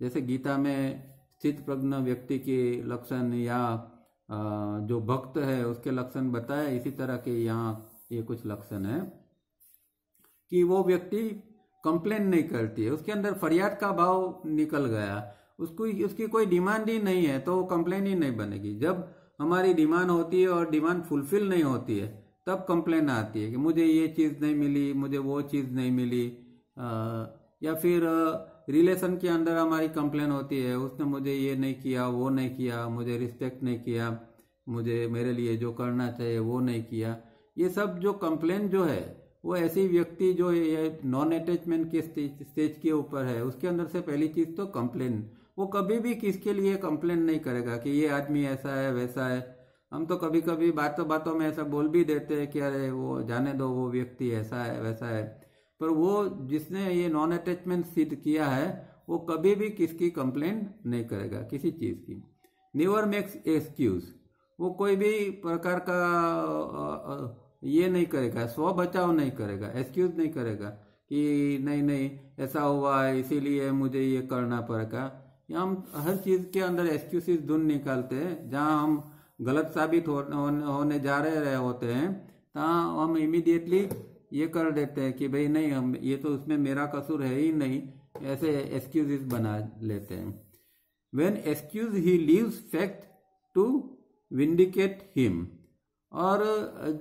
जैसे गीता में स्थित प्रज्ञ व्यक्ति के लक्षण या जो भक्त है, उसके लक्षण बताए। इसी तरह के यहाँ ये कुछ लक्षण है कि वो व्यक्ति कंप्लेन नहीं करती है। उसके अंदर फरियाद का भाव निकल गया। उसको उसकी कोई डिमांड ही नहीं है तो वो कंप्लेन ही नहीं बनेगी। जब हमारी डिमांड होती है और डिमांड फुलफिल नहीं होती है तब कंप्लेन आती है कि मुझे ये चीज़ नहीं मिली मुझे वो चीज़ नहीं मिली। आ, या फिर रिलेशन के अंदर हमारी कंप्लेन होती है उसने मुझे ये नहीं किया वो नहीं किया मुझे रिस्पेक्ट नहीं किया मुझे मेरे लिए जो करना चाहिए वो नहीं किया। ये सब जो कंप्लेन जो है वो ऐसी व्यक्ति जो ये नॉन अटैचमेंट के स्टेज के ऊपर है उसके अंदर से पहली चीज़ तो कंप्लेन वो कभी भी किसके लिए कंप्लेन नहीं करेगा कि ये आदमी ऐसा है, वैसा है। हम तो कभी कभी बातों बातों में ऐसा बोल भी देते हैं कि अरे, वो जाने दो, वो व्यक्ति ऐसा है, वैसा है। पर वो जिसने ये नॉन अटैचमेंट सिद्ध किया है, वो कभी भी किसकी कंप्लेन नहीं करेगा, किसी चीज़ की। नेवर मेक्स एक्सक्यूज वो कोई भी प्रकार का ये नहीं करेगा, स्व बचाव नहीं करेगा एक्सक्यूज नहीं करेगा कि नहीं नहीं, ऐसा हुआ है इसीलिए मुझे ये करना पड़ेगा। या हम हर चीज़ के अंदर एक्सक्यूज ढूंढ निकालते हैं। जहाँ हम गलत साबित होने जा रहे होते हैं, तहाँ हम इमीडिएटली ये कर देते हैं कि भाई नहीं, हम ये तो उसमें मेरा कसूर है ही नहीं। ऐसे एक्सक्यूज बना लेते हैं। When excuse he leaves fact to vindicate him और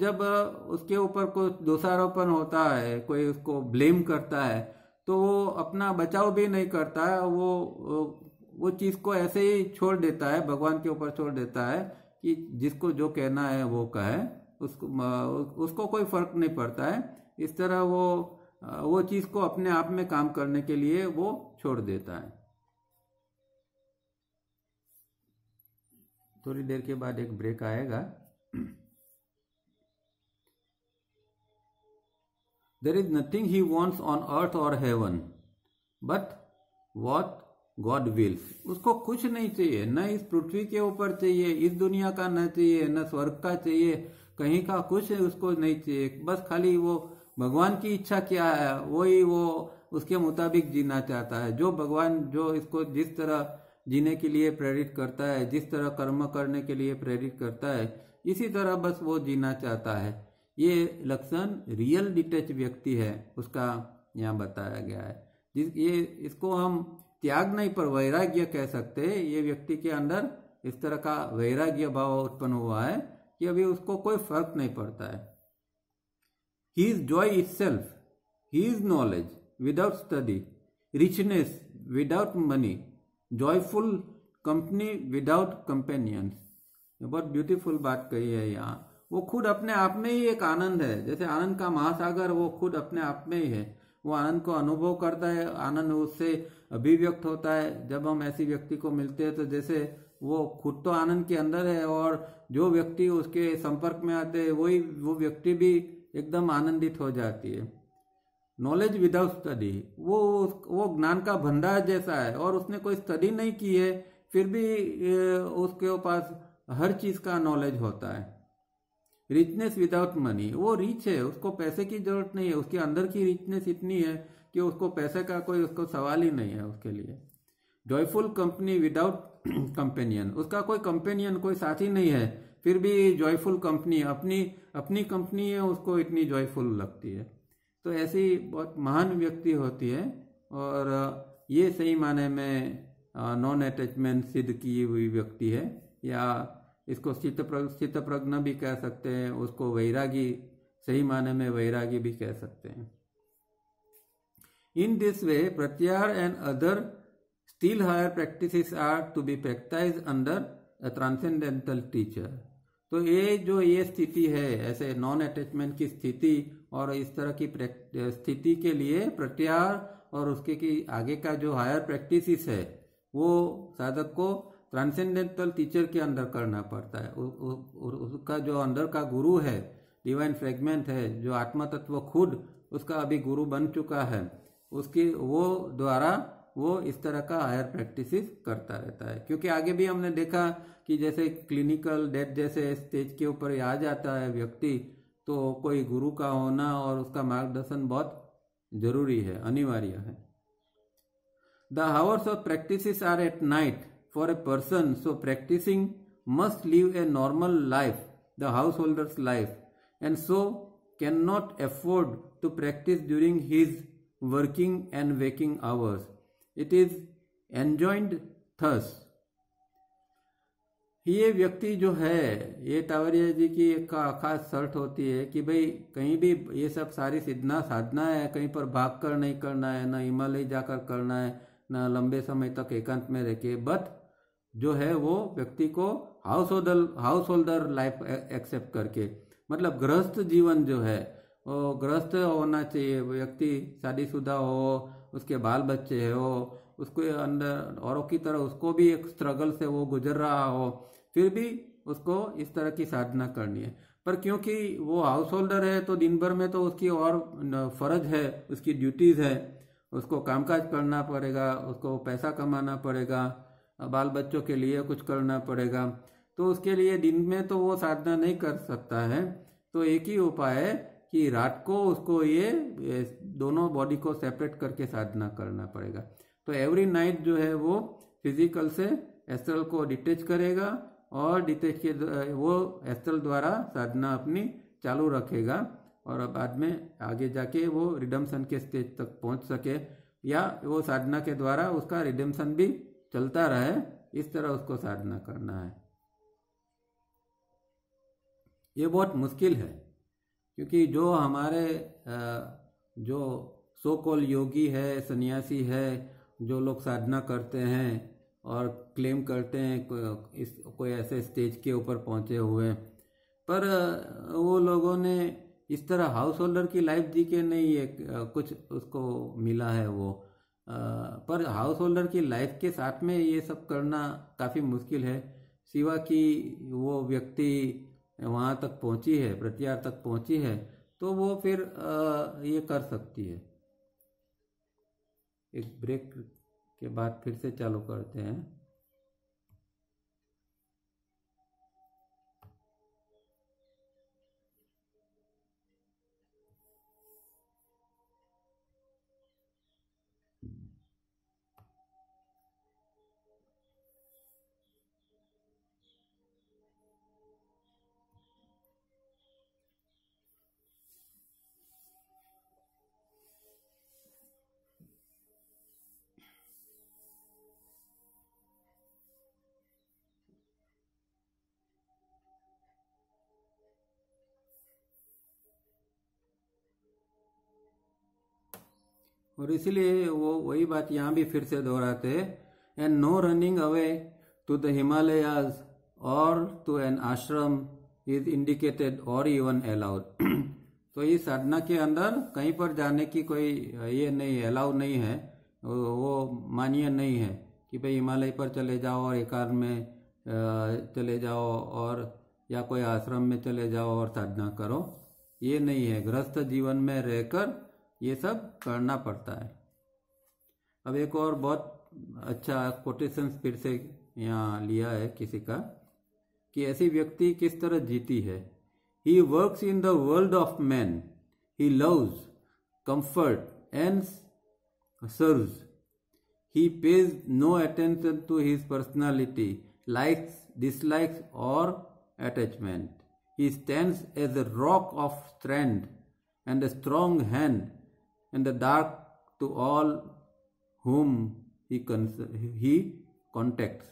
जब उसके ऊपर कोई दोषारोपण होता है, कोई उसको ब्लेम करता है तो वो अपना बचाव भी नहीं करता है। वो वो चीज़ को ऐसे ही छोड़ देता है, भगवान के ऊपर छोड़ देता है कि जिसको जो कहना है वो कहे, उसको उसको कोई फ़र्क नहीं पड़ता है। इस तरह वो वो चीज़ को अपने आप में काम करने के लिए वो छोड़ देता है। थोड़ी देर के बाद एक ब्रेक आएगा। There is nothing he wants on earth और heaven but what God wills उसको कुछ नहीं चाहिए। न इस पृथ्वी के ऊपर चाहिए, इस दुनिया का न चाहिए, न स्वर्ग का चाहिए। कहीं का कुछ उसको नहीं चाहिए। बस खाली वो भगवान की इच्छा क्या है, वही वो उसके मुताबिक जीना चाहता है। जो भगवान, जो इसको जिस तरह जीने के लिए प्रेरित करता है, जिस तरह कर्म करने के लिए प्रेरित करता है, इसी तरह बस वो जीना चाहता है। ये लक्षण रियल डिटेच व्यक्ति है, उसका यहाँ बताया गया है। जिस, ये, इसको हम त्याग नहीं, पर वैराग्य कह सकते हैं। ये व्यक्ति के अंदर इस तरह का वैराग्य भाव उत्पन्न हुआ है कि अभी उसको कोई फ़र्क नहीं पड़ता है। He is joy itself he is knowledge without study richness without money joyful company without companions बहुत ब्यूटीफुल बात कही है यहाँ। वो खुद अपने आप में ही एक आनंद है। जैसे आनंद का महासागर, वो खुद अपने आप में ही है। वो आनंद को अनुभव करता है, आनंद उससे अभिव्यक्त होता है। जब हम ऐसी व्यक्ति को मिलते हैं तो जैसे वो खुद तो आनंद के अंदर है और जो व्यक्ति उसके संपर्क में आते हैं, वही, वो वो व्यक्ति भी एकदम आनंदित हो जाती है। नॉलेज विदाउट स्टडी वो वो ज्ञान का भंडार जैसा है और उसने कोई स्टडी नहीं की है, फिर भी उसके पास हर चीज़ का नॉलेज होता है। रिचनेस विदाउट मनी वो रिच है, उसको पैसे की ज़रूरत नहीं है, उसके अंदर की रिचनेस इतनी है कि उसको पैसे का कोई, उसको सवाल ही नहीं है उसके लिए। जॉयफुल कंपनी विदाउट कंपेनियन उसका कोई कंपेनियन कोई साथी नहीं है, फिर भी जॉयफुल कंपनी अपनी अपनी कंपनी है, उसको इतनी जॉयफुल लगती है। तो ऐसी बहुत महान व्यक्ति होती है, और, ये सही माने में नॉन अटैचमेंट सिद्ध की हुई व्यक्ति है, या इसको स्थित स्थित प्रज्ञ भी कह सकते हैं, उसको वैरागी, सही माने में वैरागी भी कह सकते हैं। In this way प्रत्यार and other still higher practice are to be practised under a transcendental teacher तो ये जो ये स्थिति है, ऐसे नॉन अटैचमेंट की स्थिति और इस तरह की स्थिति के लिए प्रत्यार और उसके की आगे का जो हायर प्रैक्टिस है, वो साधक को ट्रांसेंडेंटल टीचर के अंदर करना पड़ता है। उ, उसका जो अंदर का गुरु है डिवाइन फ्रेगमेंट है जो आत्मा तत्व खुद उसका अभी गुरु बन चुका है उसकी वो द्वारा वो इस तरह का हायर प्रैक्टिस करता रहता है। क्योंकि आगे भी हमने देखा कि जैसे क्लिनिकल डेथ जैसे स्टेज के ऊपर आ जाता है व्यक्ति तो कोई गुरु का होना और उसका मार्गदर्शन बहुत ज़रूरी है अनिवार्य है। The hours of practice are at night for a person so practicing must live a normal life, the householder's life, and so cannot afford to practice during his working and waking hours. It is enjoined thus. ये व्यक्ति जो है ये टावरिया जी की एक खास शर्त होती है कि भाई कहीं भी ये सब सारी सिद्धना साधना है कहीं पर भाग कर नहीं करना है ना हिमालय जाकर करना है ना लंबे समय तक एकांत में रह के बट जो है वो व्यक्ति को householder householder life accept करके मतलब गृहस्थ जीवन जो है, वो गृहस्थ होना चाहिए व्यक्ति शादीशुदा हो, उसके बाल बच्चे हो, उसको अंदर औरों की तरह उसको भी एक स्ट्रगल से वो गुजर रहा हो, फिर भी उसको इस तरह की साधना करनी है। पर क्योंकि वो हाउस होल्डर है तो दिन भर में तो उसकी और फ़र्ज़ है, उसकी ड्यूटीज़ है, उसको कामकाज करना पड़ेगा, उसको पैसा कमाना पड़ेगा बाल बच्चों के लिए कुछ करना पड़ेगा। तो उसके लिए दिन में तो वो साधना नहीं कर सकता है। तो एक ही उपाय है कि रात को उसको ये दोनों बॉडी को सेपरेट करके साधना करना पड़ेगा। तो एवरी नाइट जो है वो फ़िज़िकल से एस्ट्रल को डिटेच करेगा और डिटेच के वो एस्ट्रल द्वारा साधना अपनी चालू रखेगा और बाद में आगे जाके वो रिडम्सन के स्टेज तक पहुँच सके या वो साधना के द्वारा उसका रिडम्सन भी चलता रहे, इस तरह उसको साधना करना है। ये बहुत मुश्किल है, क्योंकि जो हमारे जो सो कॉल योगी है, सन्यासी है, जो लोग साधना करते हैं और क्लेम करते हैं इस, कोई ऐसे स्टेज के ऊपर पहुँचे हुए, पर वो लोगों ने इस तरह हाउस होल्डर की लाइफ जी के नहीं ये कुछ उसको मिला है वो। पर हाउस होल्डर की लाइफ के साथ में ये सब करना काफ़ी मुश्किल है। सिवा कि वो व्यक्ति वहाँ तक पहुँची है प्रत्यार तक पहुँची है तो वो फिर आ, ये कर सकती है। एक ब्रेक के बाद फिर से चालू करते हैं। और इसलिए वो वही बात यहाँ भी फिर से दोहराते हैं। And no running away to the Himalayas or to an ashram is indicated or even allowed तो इस साधना के अंदर कहीं पर जाने की कोई ये नहीं अलाउ नहीं है। वो मान्य नहीं है कि भाई हिमालय पर चले जाओ और एकांत में चले जाओ और, या कोई आश्रम में चले जाओ और साधना करो। ये नहीं है। ग्रस्त जीवन में रहकर ये सब करना पड़ता है। अब एक और बहुत अच्छा कोटेशन फिर से यहाँ लिया है किसी का कि ऐसी व्यक्ति किस तरह जीती है। He works in the world of man he loves comfort and serves he pays no attention to his personality likes dislikes or attachment. He stands as a rock of strength and a strong hand. In the dark to all whom he, he contacts.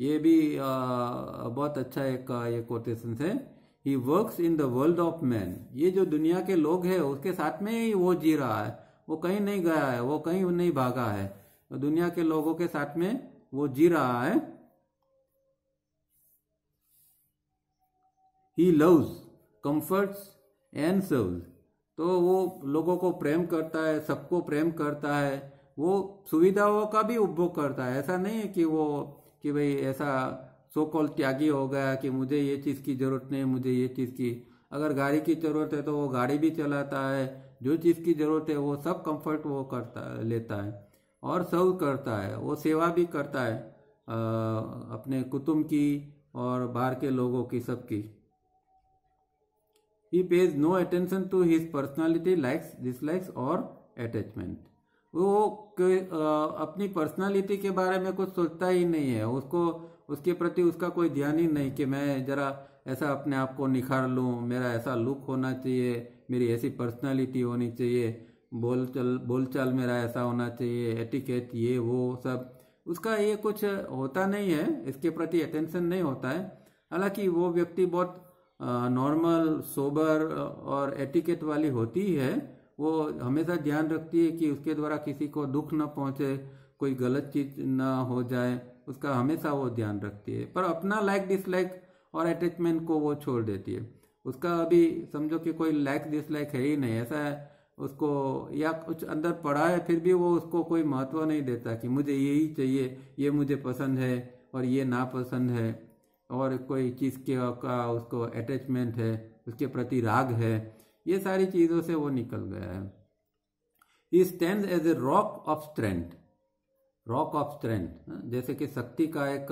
ये भी आ, बहुत अच्छा एक ये quotation है। He works in the world of man ये जो दुनिया के लोग हैं उसके साथ में ही वो जी रहा है। वो कहीं नहीं गया है वो कहीं नहीं भागा है। दुनिया के लोगों के साथ में वो जी रहा है। He loves comforts and serves तो वो लोगों को प्रेम करता है सबको प्रेम करता है वो सुविधाओं का भी उपभोग करता है। ऐसा नहीं है कि वो कि भाई ऐसा सो कॉल त्यागी हो गया कि मुझे ये चीज़ की ज़रूरत नहीं मुझे ये चीज़ की। अगर गाड़ी की ज़रूरत है तो वो गाड़ी भी चलाता है जो चीज़ की ज़रूरत है वो सब कंफर्ट वो करता लेता है और सर्व करता है वो सेवा भी करता है आ, अपने कुटुंब की और बाहर के लोगों की सबकी। He pays no attention to his personality likes dislikes और अटैचमेंट वो अपनी पर्सनालिटी के बारे में कुछ सोचता ही नहीं है। उसको, उसके प्रति उसका कोई ध्यान ही नहीं कि मैं जरा ऐसा अपने आप को निखार लूँ, मेरा ऐसा लुक होना चाहिए, मेरी ऐसी पर्सनालिटी होनी चाहिए बोल चल बोल चाल मेरा ऐसा होना चाहिए एटिकेट ये, वो, सब। उसका ये कुछ होता नहीं है, इसके प्रति अटेंशन नहीं होता है। हालाँकि वो व्यक्ति बहुत नॉर्मल सोबर और एटिकेट वाली होती है, वो हमेशा ध्यान रखती है कि उसके द्वारा किसी को दुख न पहुँचे, कोई गलत चीज़ न हो जाए, उसका हमेशा वो ध्यान रखती है। पर अपना लाइक डिसलाइक और अटैचमेंट को वो छोड़ देती है। उसका अभी समझो कि कोई लाइक डिसलाइक है ही नहीं, ऐसा है, उसको या कुछ अंदर पड़ा है, फिर भी वो उसको कोई महत्व नहीं देता कि मुझे यही चाहिए, ये मुझे पसंद है और ये नापसंद है। और कोई चीज़ के का उसको अटैचमेंट है, उसके प्रति राग है, ये सारी चीज़ों से वो निकल गया है। He stand as a rock of strength rock of strength जैसे कि शक्ति का एक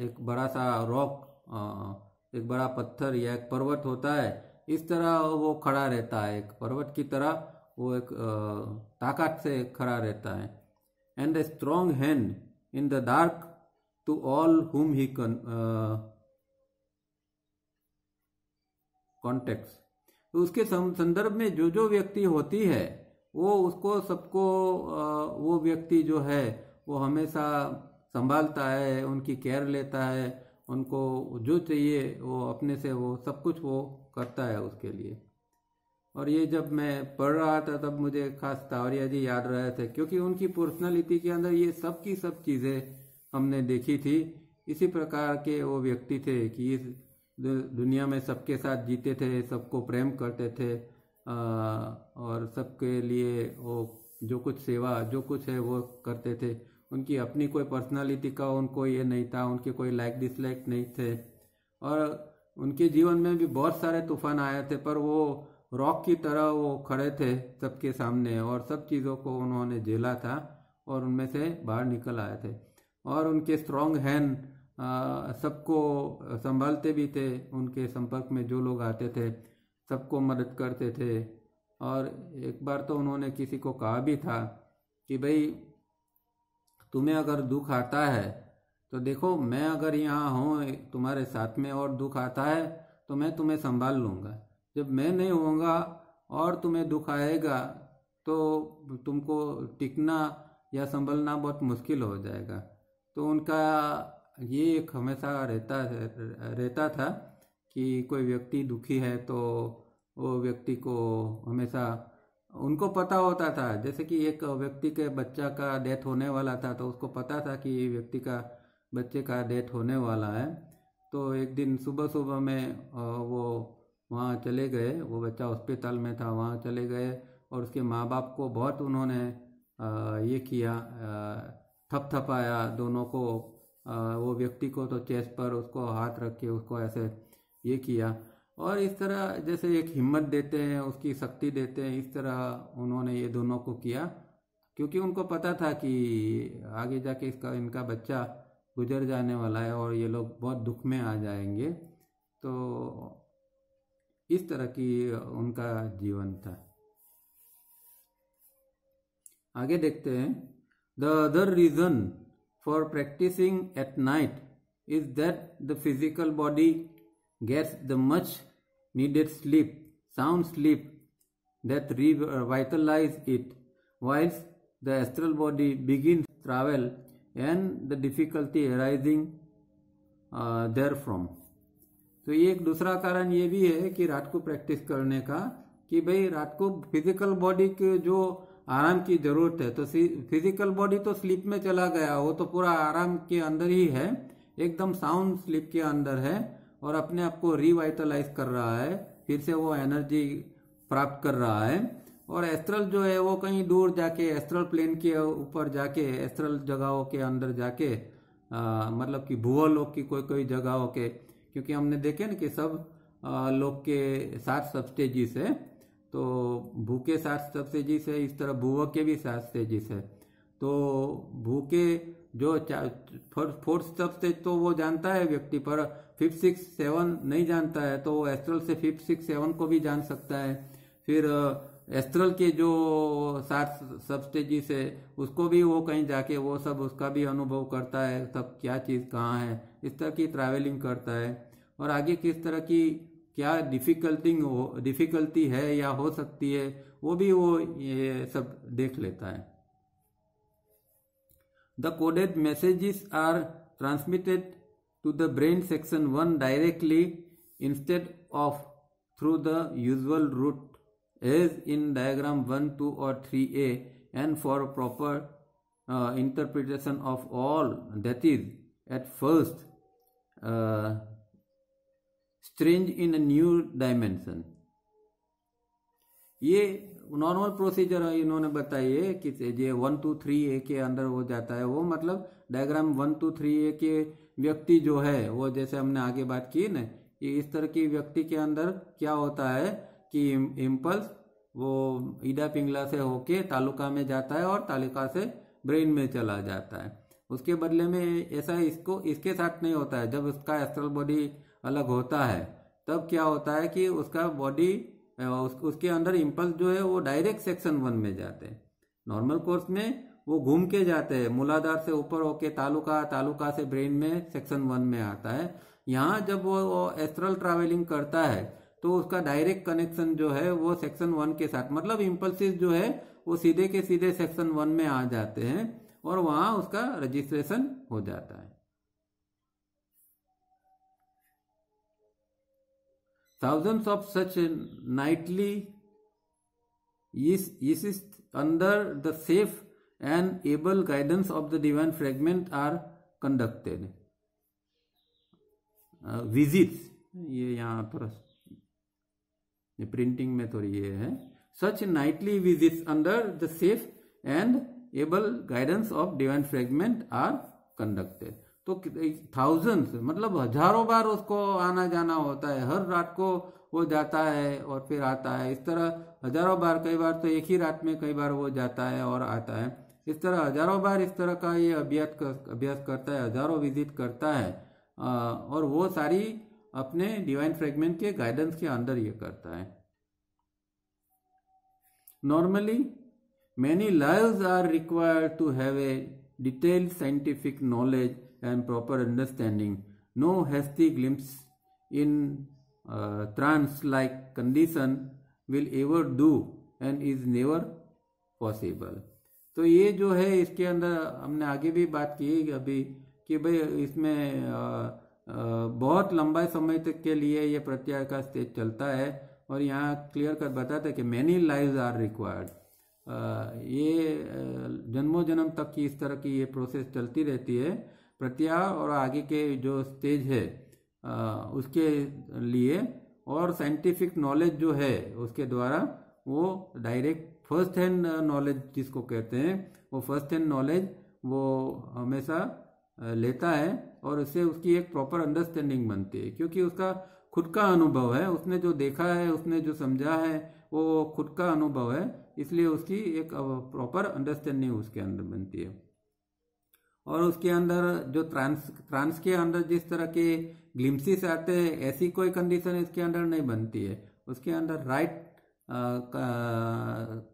एक बड़ा सा रॉक एक बड़ा पत्थर या एक पर्वत होता है, इस तरह वो खड़ा रहता है। एक पर्वत की तरह वो एक ताकत से खड़ा रहता है। And a strong hand in the dark to all whom he contact तो उसके संदर्भ में जो जो व्यक्ति होती है, वो उसको सबको वो व्यक्ति जो है, वो हमेशा संभालता है, उनकी केयर लेता है, उनको जो चाहिए, वो अपने से वो सब कुछ वो करता है उसके लिए। और ये जब मैं पढ़ रहा था, तब मुझे खास तावरिया जी याद रहे थे, क्योंकि उनकी पर्सनालिटी के अंदर ये सब की सब चीज़ें हमने देखी थी। इसी प्रकार के वो व्यक्ति थे कि इस दुनिया में सबके साथ जीते थे, सबको प्रेम करते थे और सबके लिए वो जो कुछ सेवा, जो कुछ है वो करते थे। उनकी अपनी कोई पर्सनालिटी का उनको ये नहीं था, उनके कोई लाइक डिसलाइक नहीं थे। और उनके जीवन में भी बहुत सारे तूफ़ान आए थे, पर वो रॉक की तरह वो खड़े थे सबके सामने और सब चीज़ों को उन्होंने झेला था और उनमें से बाहर निकल आए थे। और उनके स्ट्रॉन्ग हैंड सबको संभालते भी थे, उनके संपर्क में जो लोग आते थे, सबको मदद करते थे। और एक बार तो उन्होंने किसी को कहा भी था कि भाई, तुम्हें अगर दुख आता है तो देखो, मैं अगर यहाँ हूँ, तुम्हारे साथ में और दुख आता है तो मैं तुम्हें संभाल लूँगा। जब मैं नहीं होऊँगा और तुम्हें दुख आएगा तो तुमको टिकना या संभलना बहुत मुश्किल हो जाएगा। तो उनका ये एक हमेशा रहता रहता था कि कोई व्यक्ति दुखी है तो वो व्यक्ति को हमेशा उनको पता होता था। जैसे कि एक व्यक्ति के बच्चा का डेथ होने वाला था तो उसको पता था कि व्यक्ति का बच्चे का डेथ होने वाला है। तो एक दिन सुबह सुबह में वो वहाँ चले गए, वो बच्चा हॉस्पिटल में था, वहाँ चले गए और उसके माँ बाप को बहुत उन्होंने ये किया थपथपाया दोनों को वो व्यक्ति को तो चेस्ट पर उसको हाथ रख के उसको ऐसे ये किया। और इस तरह जैसे एक हिम्मत देते हैं, उसकी शक्ति देते हैं, इस तरह उन्होंने ये दोनों को किया। क्योंकि उनको पता था कि आगे जाके इसका, इनका बच्चा गुजर जाने वाला है और ये लोग बहुत दुख में आ जाएँगे। तो इस तरह की उनका जीवन था। आगे देखते हैं। The other reason for practising at night is that the physical body gets the much needed sleep, sound sleep that revitalize it, whilst the astral body begins travel and the difficulty arising uh, therefrom. तो ये एक दूसरा कारण ये भी है कि रात को प्रैक्टिस करने का कि भाई रात को फ़िज़िकल बॉडी के जो आराम की ज़रूरत है। तो फ़िज़िकल बॉडी तो स्लीप में चला गया वो तो पूरा आराम के अंदर ही है एकदम साउंड स्लीप के अंदर है और अपने आप को रिवाइटलाइज कर रहा है फिर से वो एनर्जी प्राप्त कर रहा है। और एस्ट्रल जो है वो कहीं दूर जाके एस्ट्रल प्लेन के ऊपर जाके एस्ट्रल जगहों के अंदर जाके आ, मतलब कि भूवलोक की कोई कोई जगहों के क्योंकि हमने देखे ना कि सब लोग के सात सब स्टेजिस है। तो भू के सब स्टेजिस है, इस तरह भूव के भी सात स्टेजिस है। तो भू के जो फोर्थ सब स्टेज तो वो जानता है व्यक्ति, पर फिफ्थ सिक्स सेवन नहीं जानता है तो वो एस्ट्रल से फिफ्थ सिक्स सेवन को भी जान सकता है। फिर एस्ट्रल के जो सात सब स्टेजिस है, उसको भी वो कहीं जाके वो सब उसका भी अनुभव करता है, सब क्या चीज़ कहाँ है, इस तरह की ट्रैवलिंग करता है। और आगे किस तरह की क्या डिफिकल्टी डिफिकल्टी है या हो सकती है, वो भी वो ये सब देख लेता है। The coded messages are transmitted to the brain section one directly instead of through the usual route as in diagram one two or three A and for proper interpretation of all that is at first strange in a new dimension. ये normal procedure इन्होंने बताई है कि ये one two three A के अंदर हो जाता है। वो मतलब diagram one two three A के व्यक्ति जो है, वो जैसे हमने आगे बात की ना, कि इस तरह की व्यक्ति के अंदर क्या होता है कि इम्पल्स वो ईडा पिंगला से होके तालुका में जाता है और तालुका से ब्रेन में चला जाता है। उसके बदले में ऐसा इसको, इसके साथ नहीं होता है। जब उसका एस्ट्रल बॉडी अलग होता है। तब क्या होता है कि उसका बॉडी उस, उसके अंदर इम्पल्स जो है वो डायरेक्ट सेक्शन वन में जाते हैं। नॉर्मल कोर्स में वो घूम के जाते हैं। मूलाधार से ऊपर होके तालुका तालुका से ब्रेन में सेक्शन वन में आता है। यहाँ जब वो, वो एस्ट्रल ट्रैवलिंग करता है तो उसका डायरेक्ट कनेक्शन जो है वो सेक्शन वन के साथ मतलब इम्पल्सिस जो है वो सीधे के सीधे सेक्शन वन में आ जाते हैं और वहाँ उसका रजिस्ट्रेशन हो जाता है। Thousands of such nightly is under the safe and able guidance of the divine fragment are conducted. Uh, visits ये यहाँ थोड़ा ये प्रिंटिंग में थोड़ी ये है such nightly visits under the safe and able guidance of divine fragment are conducted तो thousands मतलब हज़ारों बार उसको आना जाना होता है। हर रात को वो जाता है और फिर आता है। इस तरह हज़ारों बार कई बार तो एक ही रात में कई बार वो जाता है और आता है। इस तरह हज़ारों बार इस तरह का ये अभ्यास कर, अभ्यास करता है हज़ारों विज़िट करता है। आ, और वो सारी अपने डिवाइन फ्रेगमेंट के गाइडेंस के अंदर ये करता है। Normally many lives are required to have a detailed scientific knowledge and proper understanding. No hasty glimpse in uh, trance-like condition will ever do and is never possible. तो ये जो है इसके अंदर हमने आगे भी बात की अभी कि भाई इसमें आ, आ, बहुत लंबा समय तक के लिए ये प्रत्याय का स्टेज चलता है और यहाँ क्लियर कर बताते कि मैनी लाइव आर रिक्वायर्ड ये जन्मों जन्म तक की इस तरह की ये प्रोसेस चलती रहती है प्रत्याह और आगे के जो स्टेज है उसके लिए और साइंटिफिक नॉलेज जो है, उसके द्वारा वो डायरेक्ट फ़र्स्ट हैंड नॉलेज जिसको कहते हैं, वो फ़र्स्ट हैंड नॉलेज वो हमेशा लेता है और उससे उसकी एक प्रॉपर अंडरस्टैंडिंग बनती है। क्योंकि उसका खुद का अनुभव है, उसने जो देखा है, उसने जो समझा है, वो खुद का अनुभव है, इसलिए उसकी एक प्रॉपर अंडरस्टैंडिंग उसके अंदर बनती है। और उसके अंदर जो ट्रांस ट्रांस के अंदर जिस तरह के ग्लिम्सिस आते हैं, ऐसी कोई कंडीशन इसके अंदर नहीं बनती है। उसके अंदर right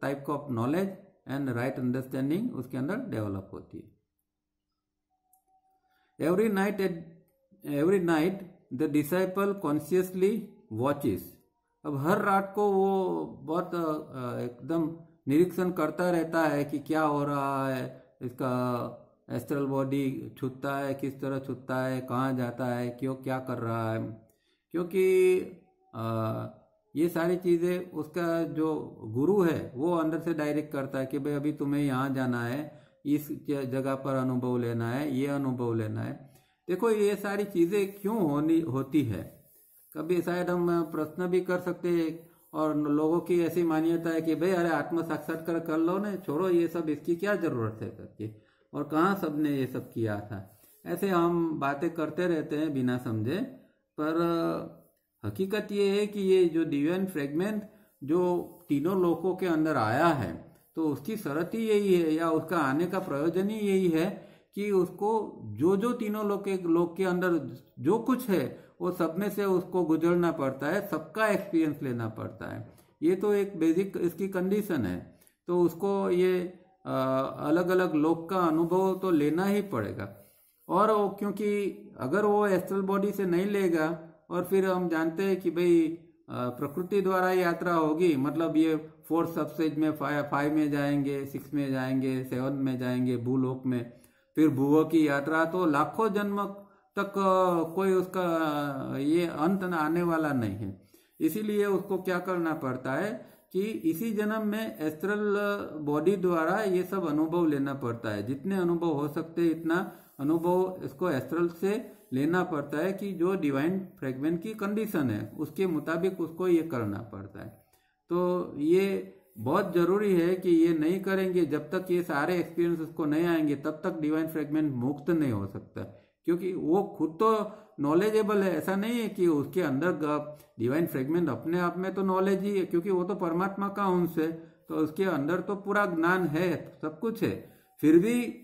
type of knowledge and right understanding उसके अंदर डेवलप होती है। Every night at every night the disciple consciously watches अब हर रात को वो बहुत एकदम निरीक्षण करता रहता है कि क्या हो रहा है, इसका एस्ट्रल बॉडी छूटता है किस तरह छूटता है कहाँ जाता है क्यों क्या कर रहा है? क्योंकि आ, ये सारी चीज़ें उसका जो गुरु है वो अंदर से डायरेक्ट करता है कि भाई अभी तुम्हें यहाँ जाना है इस जगह पर अनुभव लेना है ये अनुभव लेना है। देखो ये सारी चीज़ें क्यों होनी होती है? कभी शायद हम प्रश्न भी कर सकते हैं और लोगों की ऐसी मान्यता है कि भाई अरे आत्म साक्षात्कार कर लो ना छोड़ो ये सब इसकी क्या ज़रूरत है करके? और कहाँ सबने ये सब किया था? ऐसे हम बातें करते रहते हैं बिना समझे, पर हकीकत ये है कि ये जो डिवाइन फ्रेगमेंट जो तीनों लोगों के अंदर आया है तो उसकी शरत ही यही है या उसका आने का प्रयोजन ही यही है कि उसको जो जो तीनों लोग के लोग के अंदर जो कुछ है, वो सब में से उसको गुजरना पड़ता है, सबका एक्सपीरियंस लेना पड़ता है। ये तो एक बेसिक इसकी कंडीशन है। तो उसको ये अलग अलग लोग का अनुभव तो लेना ही पड़ेगा। और वो क्योंकि अगर वो एस्ट्रल बॉडी से नहीं लेगा, और फिर हम जानते हैं कि भाई प्रकृति द्वारा यात्रा होगी मतलब ये फोर्थ सबसेज में फाइव फाइव में जाएँगे सिक्स में जाएँगे सेवन में जाएँगे, भूलोक में, फिर भूव की यात्रा तो लाखों जन्म तक कोई उसका, ये अंत आने वाला नहीं है। इसीलिए उसको क्या करना पड़ता है कि इसी जन्म में एस्ट्रल बॉडी द्वारा ये सब अनुभव लेना पड़ता है। जितने अनुभव हो सकते हैं, इतना अनुभव इसको एस्ट्रल से लेना पड़ता है कि जो डिवाइन फ्रेगमेंट की कंडीशन है, उसके मुताबिक उसको ये करना पड़ता है। तो ये बहुत ज़रूरी है कि ये नहीं करेंगे। जब तक ये सारे एक्सपीरियंस उसको नहीं आएँगे, तब तक डिवाइन फ्रेगमेंट मुक्त नहीं हो सकता। क्योंकि वो खुद तो नॉलेजेबल है। ऐसा नहीं है कि उसके अंदर डिवाइन फ्रेगमेंट अपने आप में तो नॉलेज ही है, क्योंकि वो तो परमात्मा का अंश है। तो उसके अंदर तो पूरा ज्ञान है, सब कुछ है। फिर भी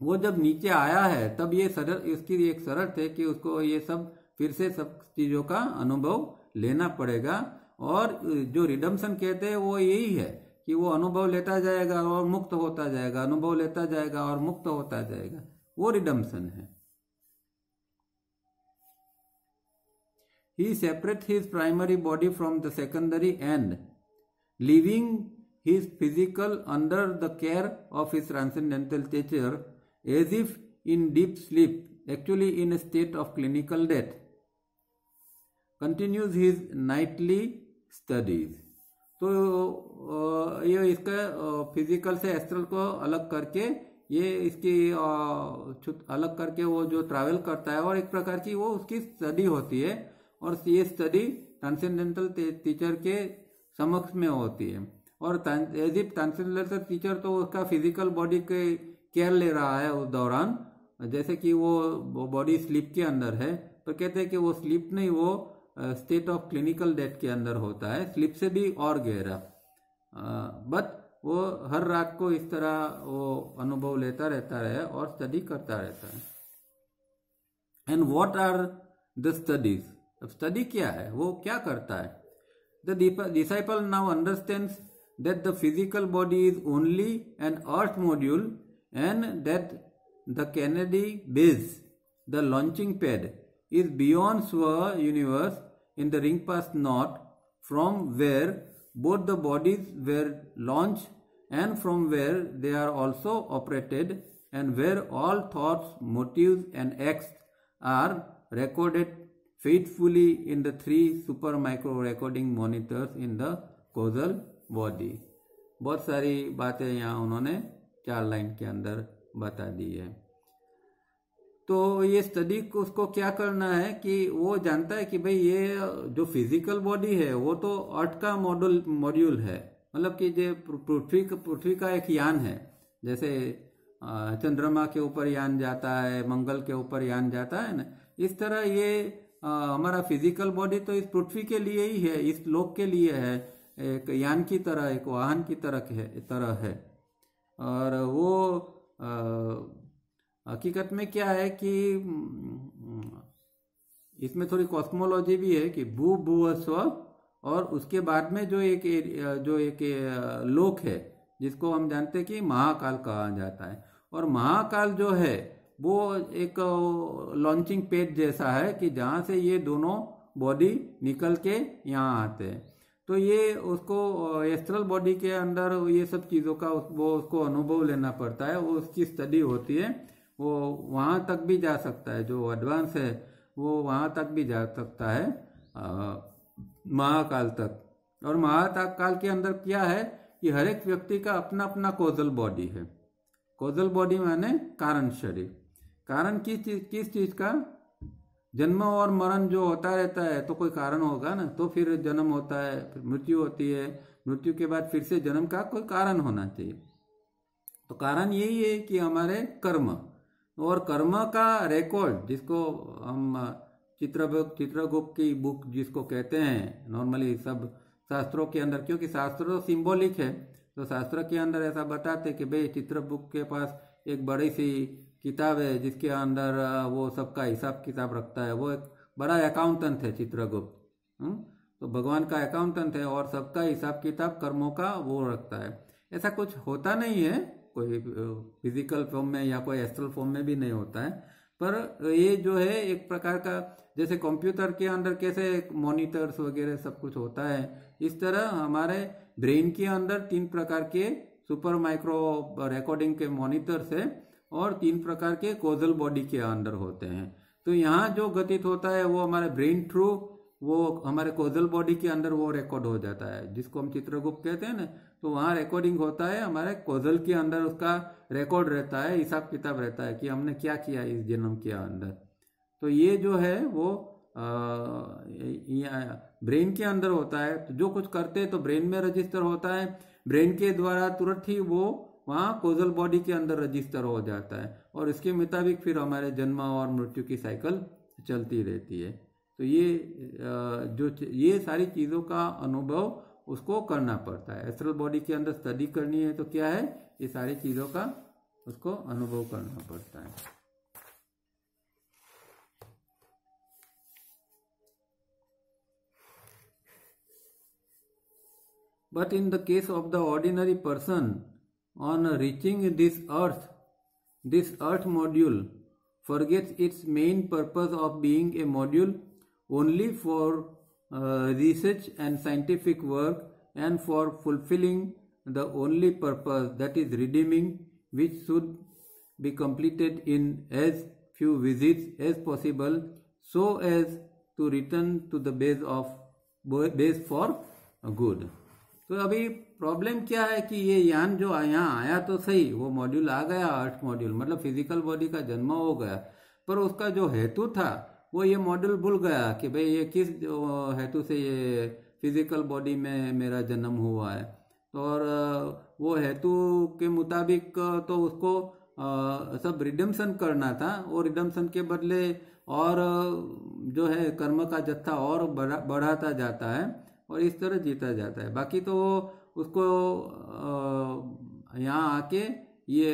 वो जब नीचे आया है, तब ये सरल, इसकी एक शरत है कि उसको ये सब, फिर से सब चीज़ों का अनुभव लेना पड़ेगा। और जो रिडम्सन कहते हैं, वो यही है कि वो अनुभव लेता जाएगा और मुक्त होता जाएगा, अनुभव लेता जाएगा और मुक्त होता जाएगा। वो रिडम्सन है। He separates his primary body from the secondary and, leaving his physical under the care of his transcendental teacher, as if in deep sleep, actually in a state of clinical death, continues his nightly studies. तो ये इसका physical से astral को अलग करके ये इसकी अलग करके वो जो ट्रैवल करता है और एक प्रकार की वो उसकी स्टडी होती है और ये स्टडी ट्रांसेंडेंटल टीचर के समक्ष में होती है। और एज इफ़ ट्रांसेंडेंटल टीचर तो उसका फ़िज़िकल बॉडी के केयर ले रहा है उस दौरान। जैसे कि वो बॉडी स्लीप के अंदर है तो कहते हैं कि वो स्लीप नहीं, वो स्टेट ऑफ़ क्लिनिकल डेथ के अंदर होता है। स्लीप से भी और गहरा। बट वो हर रात को इस तरह वो अनुभव लेता रहता है और स्टडी करता रहता है। And what are the studies अब स्टडी क्या है? वो क्या करता है? The disciple now understand that the physical body is only an earth module and that the Kennedy base the launching pad is beyond this universe in the ring pass not from where both the bodies were launched and from where they are also operated and where all thought motive and act are recorded faithfully in the three super micro recording monitors in the causal body. बहुत सारी बातें यहाँ उन्होंने चार line के अंदर बता दी है। तो ये स्टडी उसको क्या करना है कि वो जानता है कि भाई ये जो फ़िज़िकल बॉडी है, वो तो अर्थ का मॉड्यूल मॉड्यूल है। मतलब कि जो पृथ्वी पृथ्वी का एक यान है। जैसे चंद्रमा के ऊपर यान जाता है, मंगल के ऊपर यान जाता है ना। इस तरह ये हमारा फ़िज़िकल बॉडी तो इस पृथ्वी के लिए ही है, इस लोक के लिए है, एक यान की तरह, एक वाहन की तरह है तरह है। और वो हकीकत में क्या है कि इसमें थोड़ी कॉस्मोलॉजी भी है कि भू भू स्व, और उसके बाद में जो एक जो एक लोक है, जिसको हम जानते हैं कि महाकाल कहा जाता है। और महाकाल जो है वो एक लॉन्चिंग पेज जैसा है कि जहाँ से ये दोनों बॉडी निकल के यहाँ आते हैं। तो ये उसको एस्ट्रल बॉडी के अंदर ये सब चीज़ों का वो उसको अनुभव लेना पड़ता है। वो उसकी स्टडी होती है। वो वहाँ तक भी जा सकता है। जो एडवांस है, वो वहाँ तक भी जा सकता है महाकाल तक। और महाकाल के अंदर क्या है कि हर एक व्यक्ति का अपना अपना कोजल बॉडी है। कोजल बॉडी माने कारण शरीर। कारण किस चीज़ किस चीज़ का? जन्म और मरण जो होता रहता है तो कोई कारण होगा ना? तो फिर जन्म होता है, फिर मृत्यु होती है। मृत्यु के बाद फिर से जन्म का कोई कारण होना चाहिए। तो कारण यही है कि हमारे कर्म, और कर्म का रिकॉर्ड जिसको हम चित्रगुप्त चित्रगुप्त की बुक जिसको कहते हैं नॉर्मली सब शास्त्रों के अंदर, क्योंकि शास्त्र तो सिंबॉलिक है तो शास्त्र के अंदर ऐसा बताते कि भाई, चित्रगुप्त के पास एक बड़ी सी किताब है जिसके अंदर वो सबका हिसाब किताब रखता है। वो एक बड़ा अकाउंटेंट है चित्रगुप्त हम्म? तो भगवान का अकाउंटेंट है और सबका हिसाब किताब कर्मों का वो रखता है। ऐसा कुछ होता नहीं है, कोई फ़िज़िकल फॉर्म में या कोई एस्ट्रल फॉर्म में भी नहीं होता है। पर ये जो है, एक प्रकार का, जैसे कंप्यूटर के अंदर कैसे मॉनिटर्स वगैरह सब कुछ होता है, इस तरह हमारे ब्रेन के अंदर तीन प्रकार के सुपर माइक्रो रिकॉर्डिंग के मॉनिटर्स है। और तीन प्रकार के कोजल बॉडी के अंदर होते हैं। तो यहाँ जो गतित होता है, वो हमारे ब्रेन थ्रू वो हमारे कोजल बॉडी के अंदर वो रिकॉर्ड हो जाता है। जिसको हम चित्रगुप्त कहते हैं ना तो वहाँ रिकॉर्डिंग होता है, हमारे कोजल के अंदर उसका रिकॉर्ड रहता है, हिसाब किताब रहता है कि हमने क्या किया इस जन्म के अंदर। तो ये जो है, वो ब्रेन के अंदर होता है। तो जो कुछ करते हैं तो ब्रेन में रजिस्टर होता है। ब्रेन के द्वारा तुरंत ही वो वहाँ कोजल बॉडी के अंदर रजिस्टर हो जाता है और इसके मुताबिक फिर हमारे जन्म और मृत्यु की साइकिल चलती रहती है। तो ये जो ये सारी चीज़ों का अनुभव उसको करना पड़ता है। एस्ट्रल बॉडी के अंदर स्टडी करनी है तो क्या है? ये सारी चीज़ों का उसको अनुभव करना पड़ता है। But in the case of the ordinary person, on reaching this earth, this earth module forgets its main purpose of being a module only for uh, research and scientific work and for fulfilling the only purpose that is redeeming which should be completed in as few visits as possible so as to return to the base of base for good तो अभी problem क्या है कि ये यान जो यहाँ आया तो सही, वो मॉड्यूल आ गया अर्थ मॉड्यूल मतलब फ़िज़िकल बॉडी का जन्म हो गया। पर उसका जो हेतु था, वो ये मॉड्यूल भूल गया कि भाई ये किस हेतु से ये फ़िज़िकल बॉडी में मेरा जन्म हुआ है। और वो हेतु के मुताबिक तो उसको सब रिडम्सन करना था और रिडम्सन के बदले और जो है कर्म का जत्था और बढ़ाता जाता है। और इस तरह जीता जाता है। बाकी तो उसको यहाँ आके ये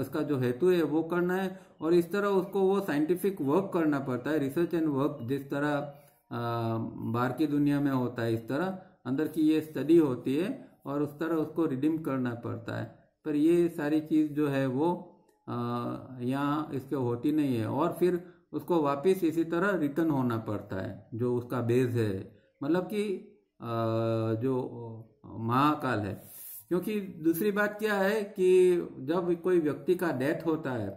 इसका जो हेतु है वो करना है और इस तरह उसको वो साइंटिफिक वर्क करना पड़ता है रिसर्च एंड वर्क जिस तरह बाहर की दुनिया में होता है इस तरह, अंदर की ये स्टडी होती है और उस तरह उसको रिडीम करना पड़ता है। पर ये सारी चीज़ जो है वो यहाँ इसके होती नहीं है और फिर उसको वापस इसी तरह रिटर्न होना पड़ता है, जो उसका बेस है। मतलब कि जो महाकाल है। क्योंकि दूसरी बात क्या है कि जब कोई व्यक्ति का डेथ होता है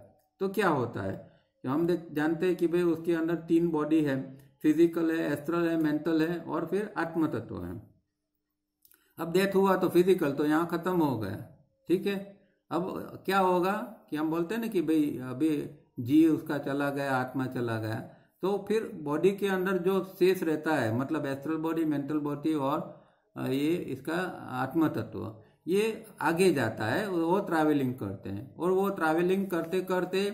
तो क्या होता है? तो हम देख, जानते हैं कि भाई उसके अंदर तीन बॉडी है फ़िज़िकल है एस्ट्रल है मेंटल है और फिर आत्म तत्व है। अब डेथ हुआ तो फ़िज़िकल तो यहाँ खत्म हो गया, ठीक है? अब क्या होगा कि हम बोलते हैं ना कि भाई अभी जी उसका चला गया, आत्मा चला गया तो फिर बॉडी के अंदर जो शेष रहता है मतलब एस्ट्रल बॉडी मेंटल बॉडी और ये इसका आत्म तत्व ये आगे जाता है, वो ट्रैवलिंग करते हैं। और वो ट्रैवलिंग करते करते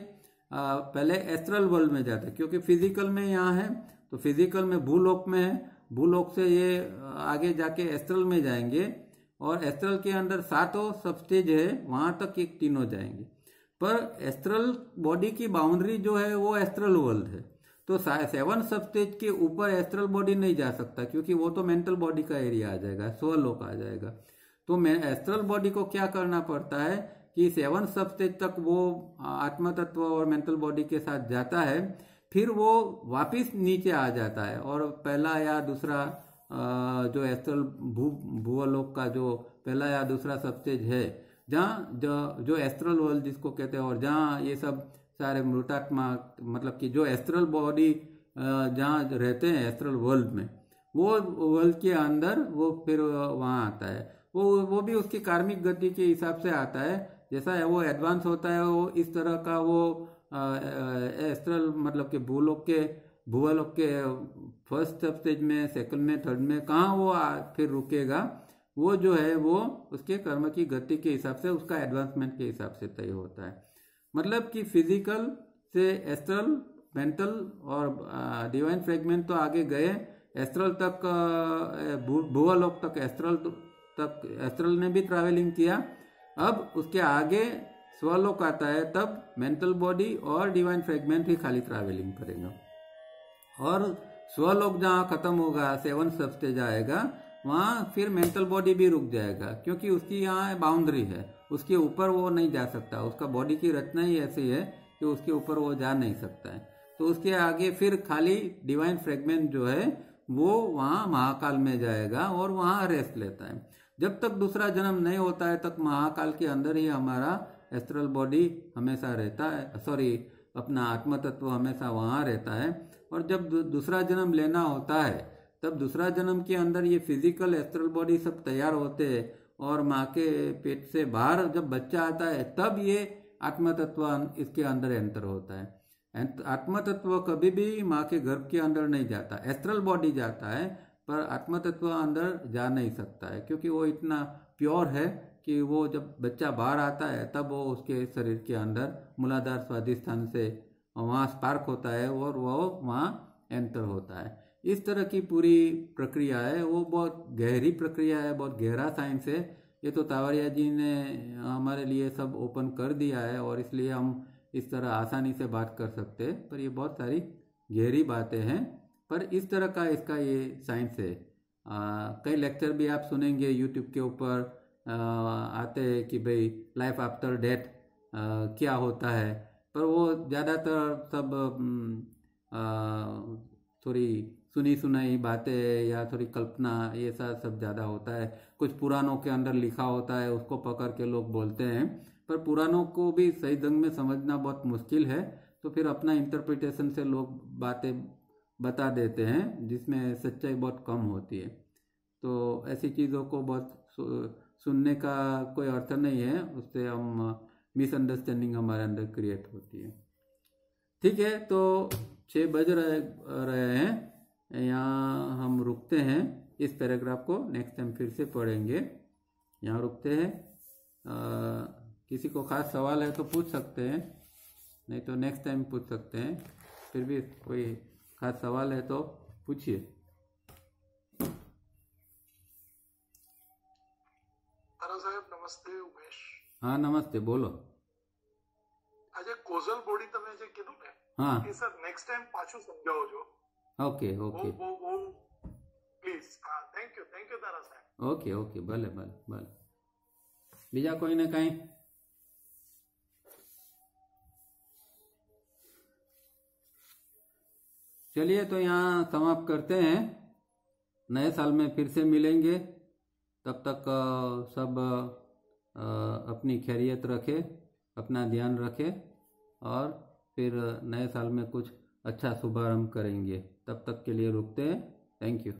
पहले एस्ट्रल वर्ल्ड में जाते हैं, क्योंकि फ़िज़िकल में यहाँ है तो फ़िज़िकल में भूलोक में है। भूलोक से ये आगे जाके एस्ट्रल में जाएँगे और एस्ट्रल के अंदर सातों सब स्टेज है, वहाँ तक एक तीनों जाएँगे। पर एस्ट्रल बॉडी की बाउंड्री जो है, वो एस्ट्रल वर्ल्ड है। तो सेवन सब स्टेज के ऊपर एस्ट्रल बॉडी नहीं जा सकता, क्योंकि वो तो मेंटल बॉडी का एरिया आ जाएगा स्वलोक आ जाएगा। तो मैं एस्ट्रल बॉडी को क्या करना पड़ता है कि सेवन सब स्टेज तक वो आत्म तत्व और मेंटल बॉडी के साथ जाता है, फिर वो वापिस नीचे आ जाता है, और पहला या दूसरा जो एस्ट्रल भू भूवलोक का जो पहला या दूसरा सब स्टेज है, जहाँ जो जो एस्ट्रल वर्ल्ड जिसको कहते हैं, और जहाँ ये सब सारे मृतात्मा मतलब कि जो एस्ट्रल बॉडी जहाँ रहते हैं एस्ट्रल वर्ल्ड में वो वर्ल्ड के अंदर वो फिर वहाँ आता है। वो वो भी उसकी कार्मिक गति के हिसाब से आता है। जैसा है वो एडवांस होता है वो इस तरह का वो एस्ट्रल मतलब कि भूलोक के भूलोक के फ़र्स्ट सब स्टेज में सेकंड में थर्ड में कहाँ वो आ, फिर रुकेगा वो जो है वो उसके कर्म की गति के हिसाब से उसका एडवांसमेंट के हिसाब से तय होता है। मतलब कि फ़िज़िकल से एस्ट्रल मेंटल और डिवाइन फ्रेगमेंट तो आगे गए। एस्ट्रल तक भूवलोक तक एस्ट्रल तक एस्ट्रल ने भी ट्रैवलिंग किया। अब उसके आगे स्वलोक आता है, तब मेंटल बॉडी और डिवाइन फ्रेगमेंट ही खाली ट्रैवलिंग करेगा। और स्वलोक जहाँ खत्म होगा सेवन सब स्टेज आएगा, वहाँ फिर मेंटल बॉडी भी रुक जाएगा, क्योंकि उसकी यहाँ बाउंड्री है। उसके ऊपर वो नहीं जा सकता। उसका बॉडी की रचना ही ऐसी है कि उसके ऊपर वो जा नहीं सकता है। तो उसके आगे फिर खाली डिवाइन फ्रेगमेंट जो है, वो वहाँ महाकाल में जाएगा और वहाँ रेस्ट लेता है। जब तक दूसरा जन्म नहीं होता है, तक महाकाल के अंदर ही हमारा एस्ट्रल बॉडी हमेशा रहता है सॉरी अपना आत्म तत्व हमेशा वहाँ रहता है। और जब दूसरा जन्म लेना होता है, तब दूसरा जन्म के अंदर ये फ़िज़िकल एस्ट्रल बॉडी सब तैयार होते हैं। और माँ के पेट से बाहर जब बच्चा आता है, तब ये आत्मतत्व इसके अंदर एंटर होता है। आत्मतत्व कभी भी माँ के गर्भ के अंदर नहीं जाता। एस्ट्रल बॉडी जाता है, पर आत्मतत्व अंदर जा नहीं सकता है, क्योंकि वो इतना प्योर है कि वो जब बच्चा बाहर आता है, तब वो उसके शरीर के अंदर मूलाधार स्वादिष्ठान से वहाँ स्पार्क होता है और वो वहाँ एंटर होता है। इस तरह की पूरी प्रक्रिया है, वो बहुत गहरी प्रक्रिया है, बहुत गहरा साइंस है। ये तो तावरिया जी ने हमारे लिए सब ओपन कर दिया है और इसलिए हम इस तरह आसानी से बात कर सकते हैं। पर ये बहुत सारी गहरी बातें हैं। पर इस तरह का इसका ये साइंस है। कई लेक्चर भी आप सुनेंगे यूट्यूब के ऊपर आते हैं कि भाई लाइफ आफ्टर डेथ क्या होता है। पर वो ज़्यादातर सब थोड़ी सुनी सुनाई बातें या थोड़ी कल्पना, ये सब सब ज़्यादा होता है। कुछ पुरानों के अंदर लिखा होता है, उसको पकड़ के लोग बोलते हैं। पर पुरानों को भी सही ढंग में समझना बहुत मुश्किल है तो फिर अपना इंटरप्रिटेशन से लोग बातें बता देते हैं, जिसमें सच्चाई बहुत कम होती है। तो ऐसी चीज़ों को बहुत सुनने का कोई अर्थ नहीं है, उससे हम मिसअंडरस्टैंडिंग हमारे अंदर क्रिएट होती है। ठीक है तो छः बज रहे रहे हैं। यहाँ हम रुकते हैं इस पैराग्राफ को नेक्स्ट टाइम फिर से पढ़ेंगे यहाँ रुकते हैं किसी को खास सवाल है तो पूछ सकते हैं नहीं तो नेक्स्ट टाइम पूछ सकते हैं फिर भी कोई खास सवाल है तो पूछिए સાહેબ નમસ્તે ઉમેશ હા નમસ્તે બોલો આજે કોઝલ બોડી તમે જે કીધું ને હા એ સર નેક્સ્ટ ટાઈમ પાછું સમજાવજો ઓકે ઓકે બહુ બહુ બહુ પ્લીઝ હા થેન્ક યુ થેન્ક યુ તારા સાહેબ ઓકે ઓકે ભલે ભલે ભલે બીજા કોઈને કાંઈ चलिए तो यहाँ समाप्त करते हैं नए साल में फिर से मिलेंगे तब तक सब अपनी खैरियत रखे अपना ध्यान रखे और फिर नए साल में कुछ अच्छा शुभारंभ करेंगे। तब तक के लिए रुकते हैं। Thank you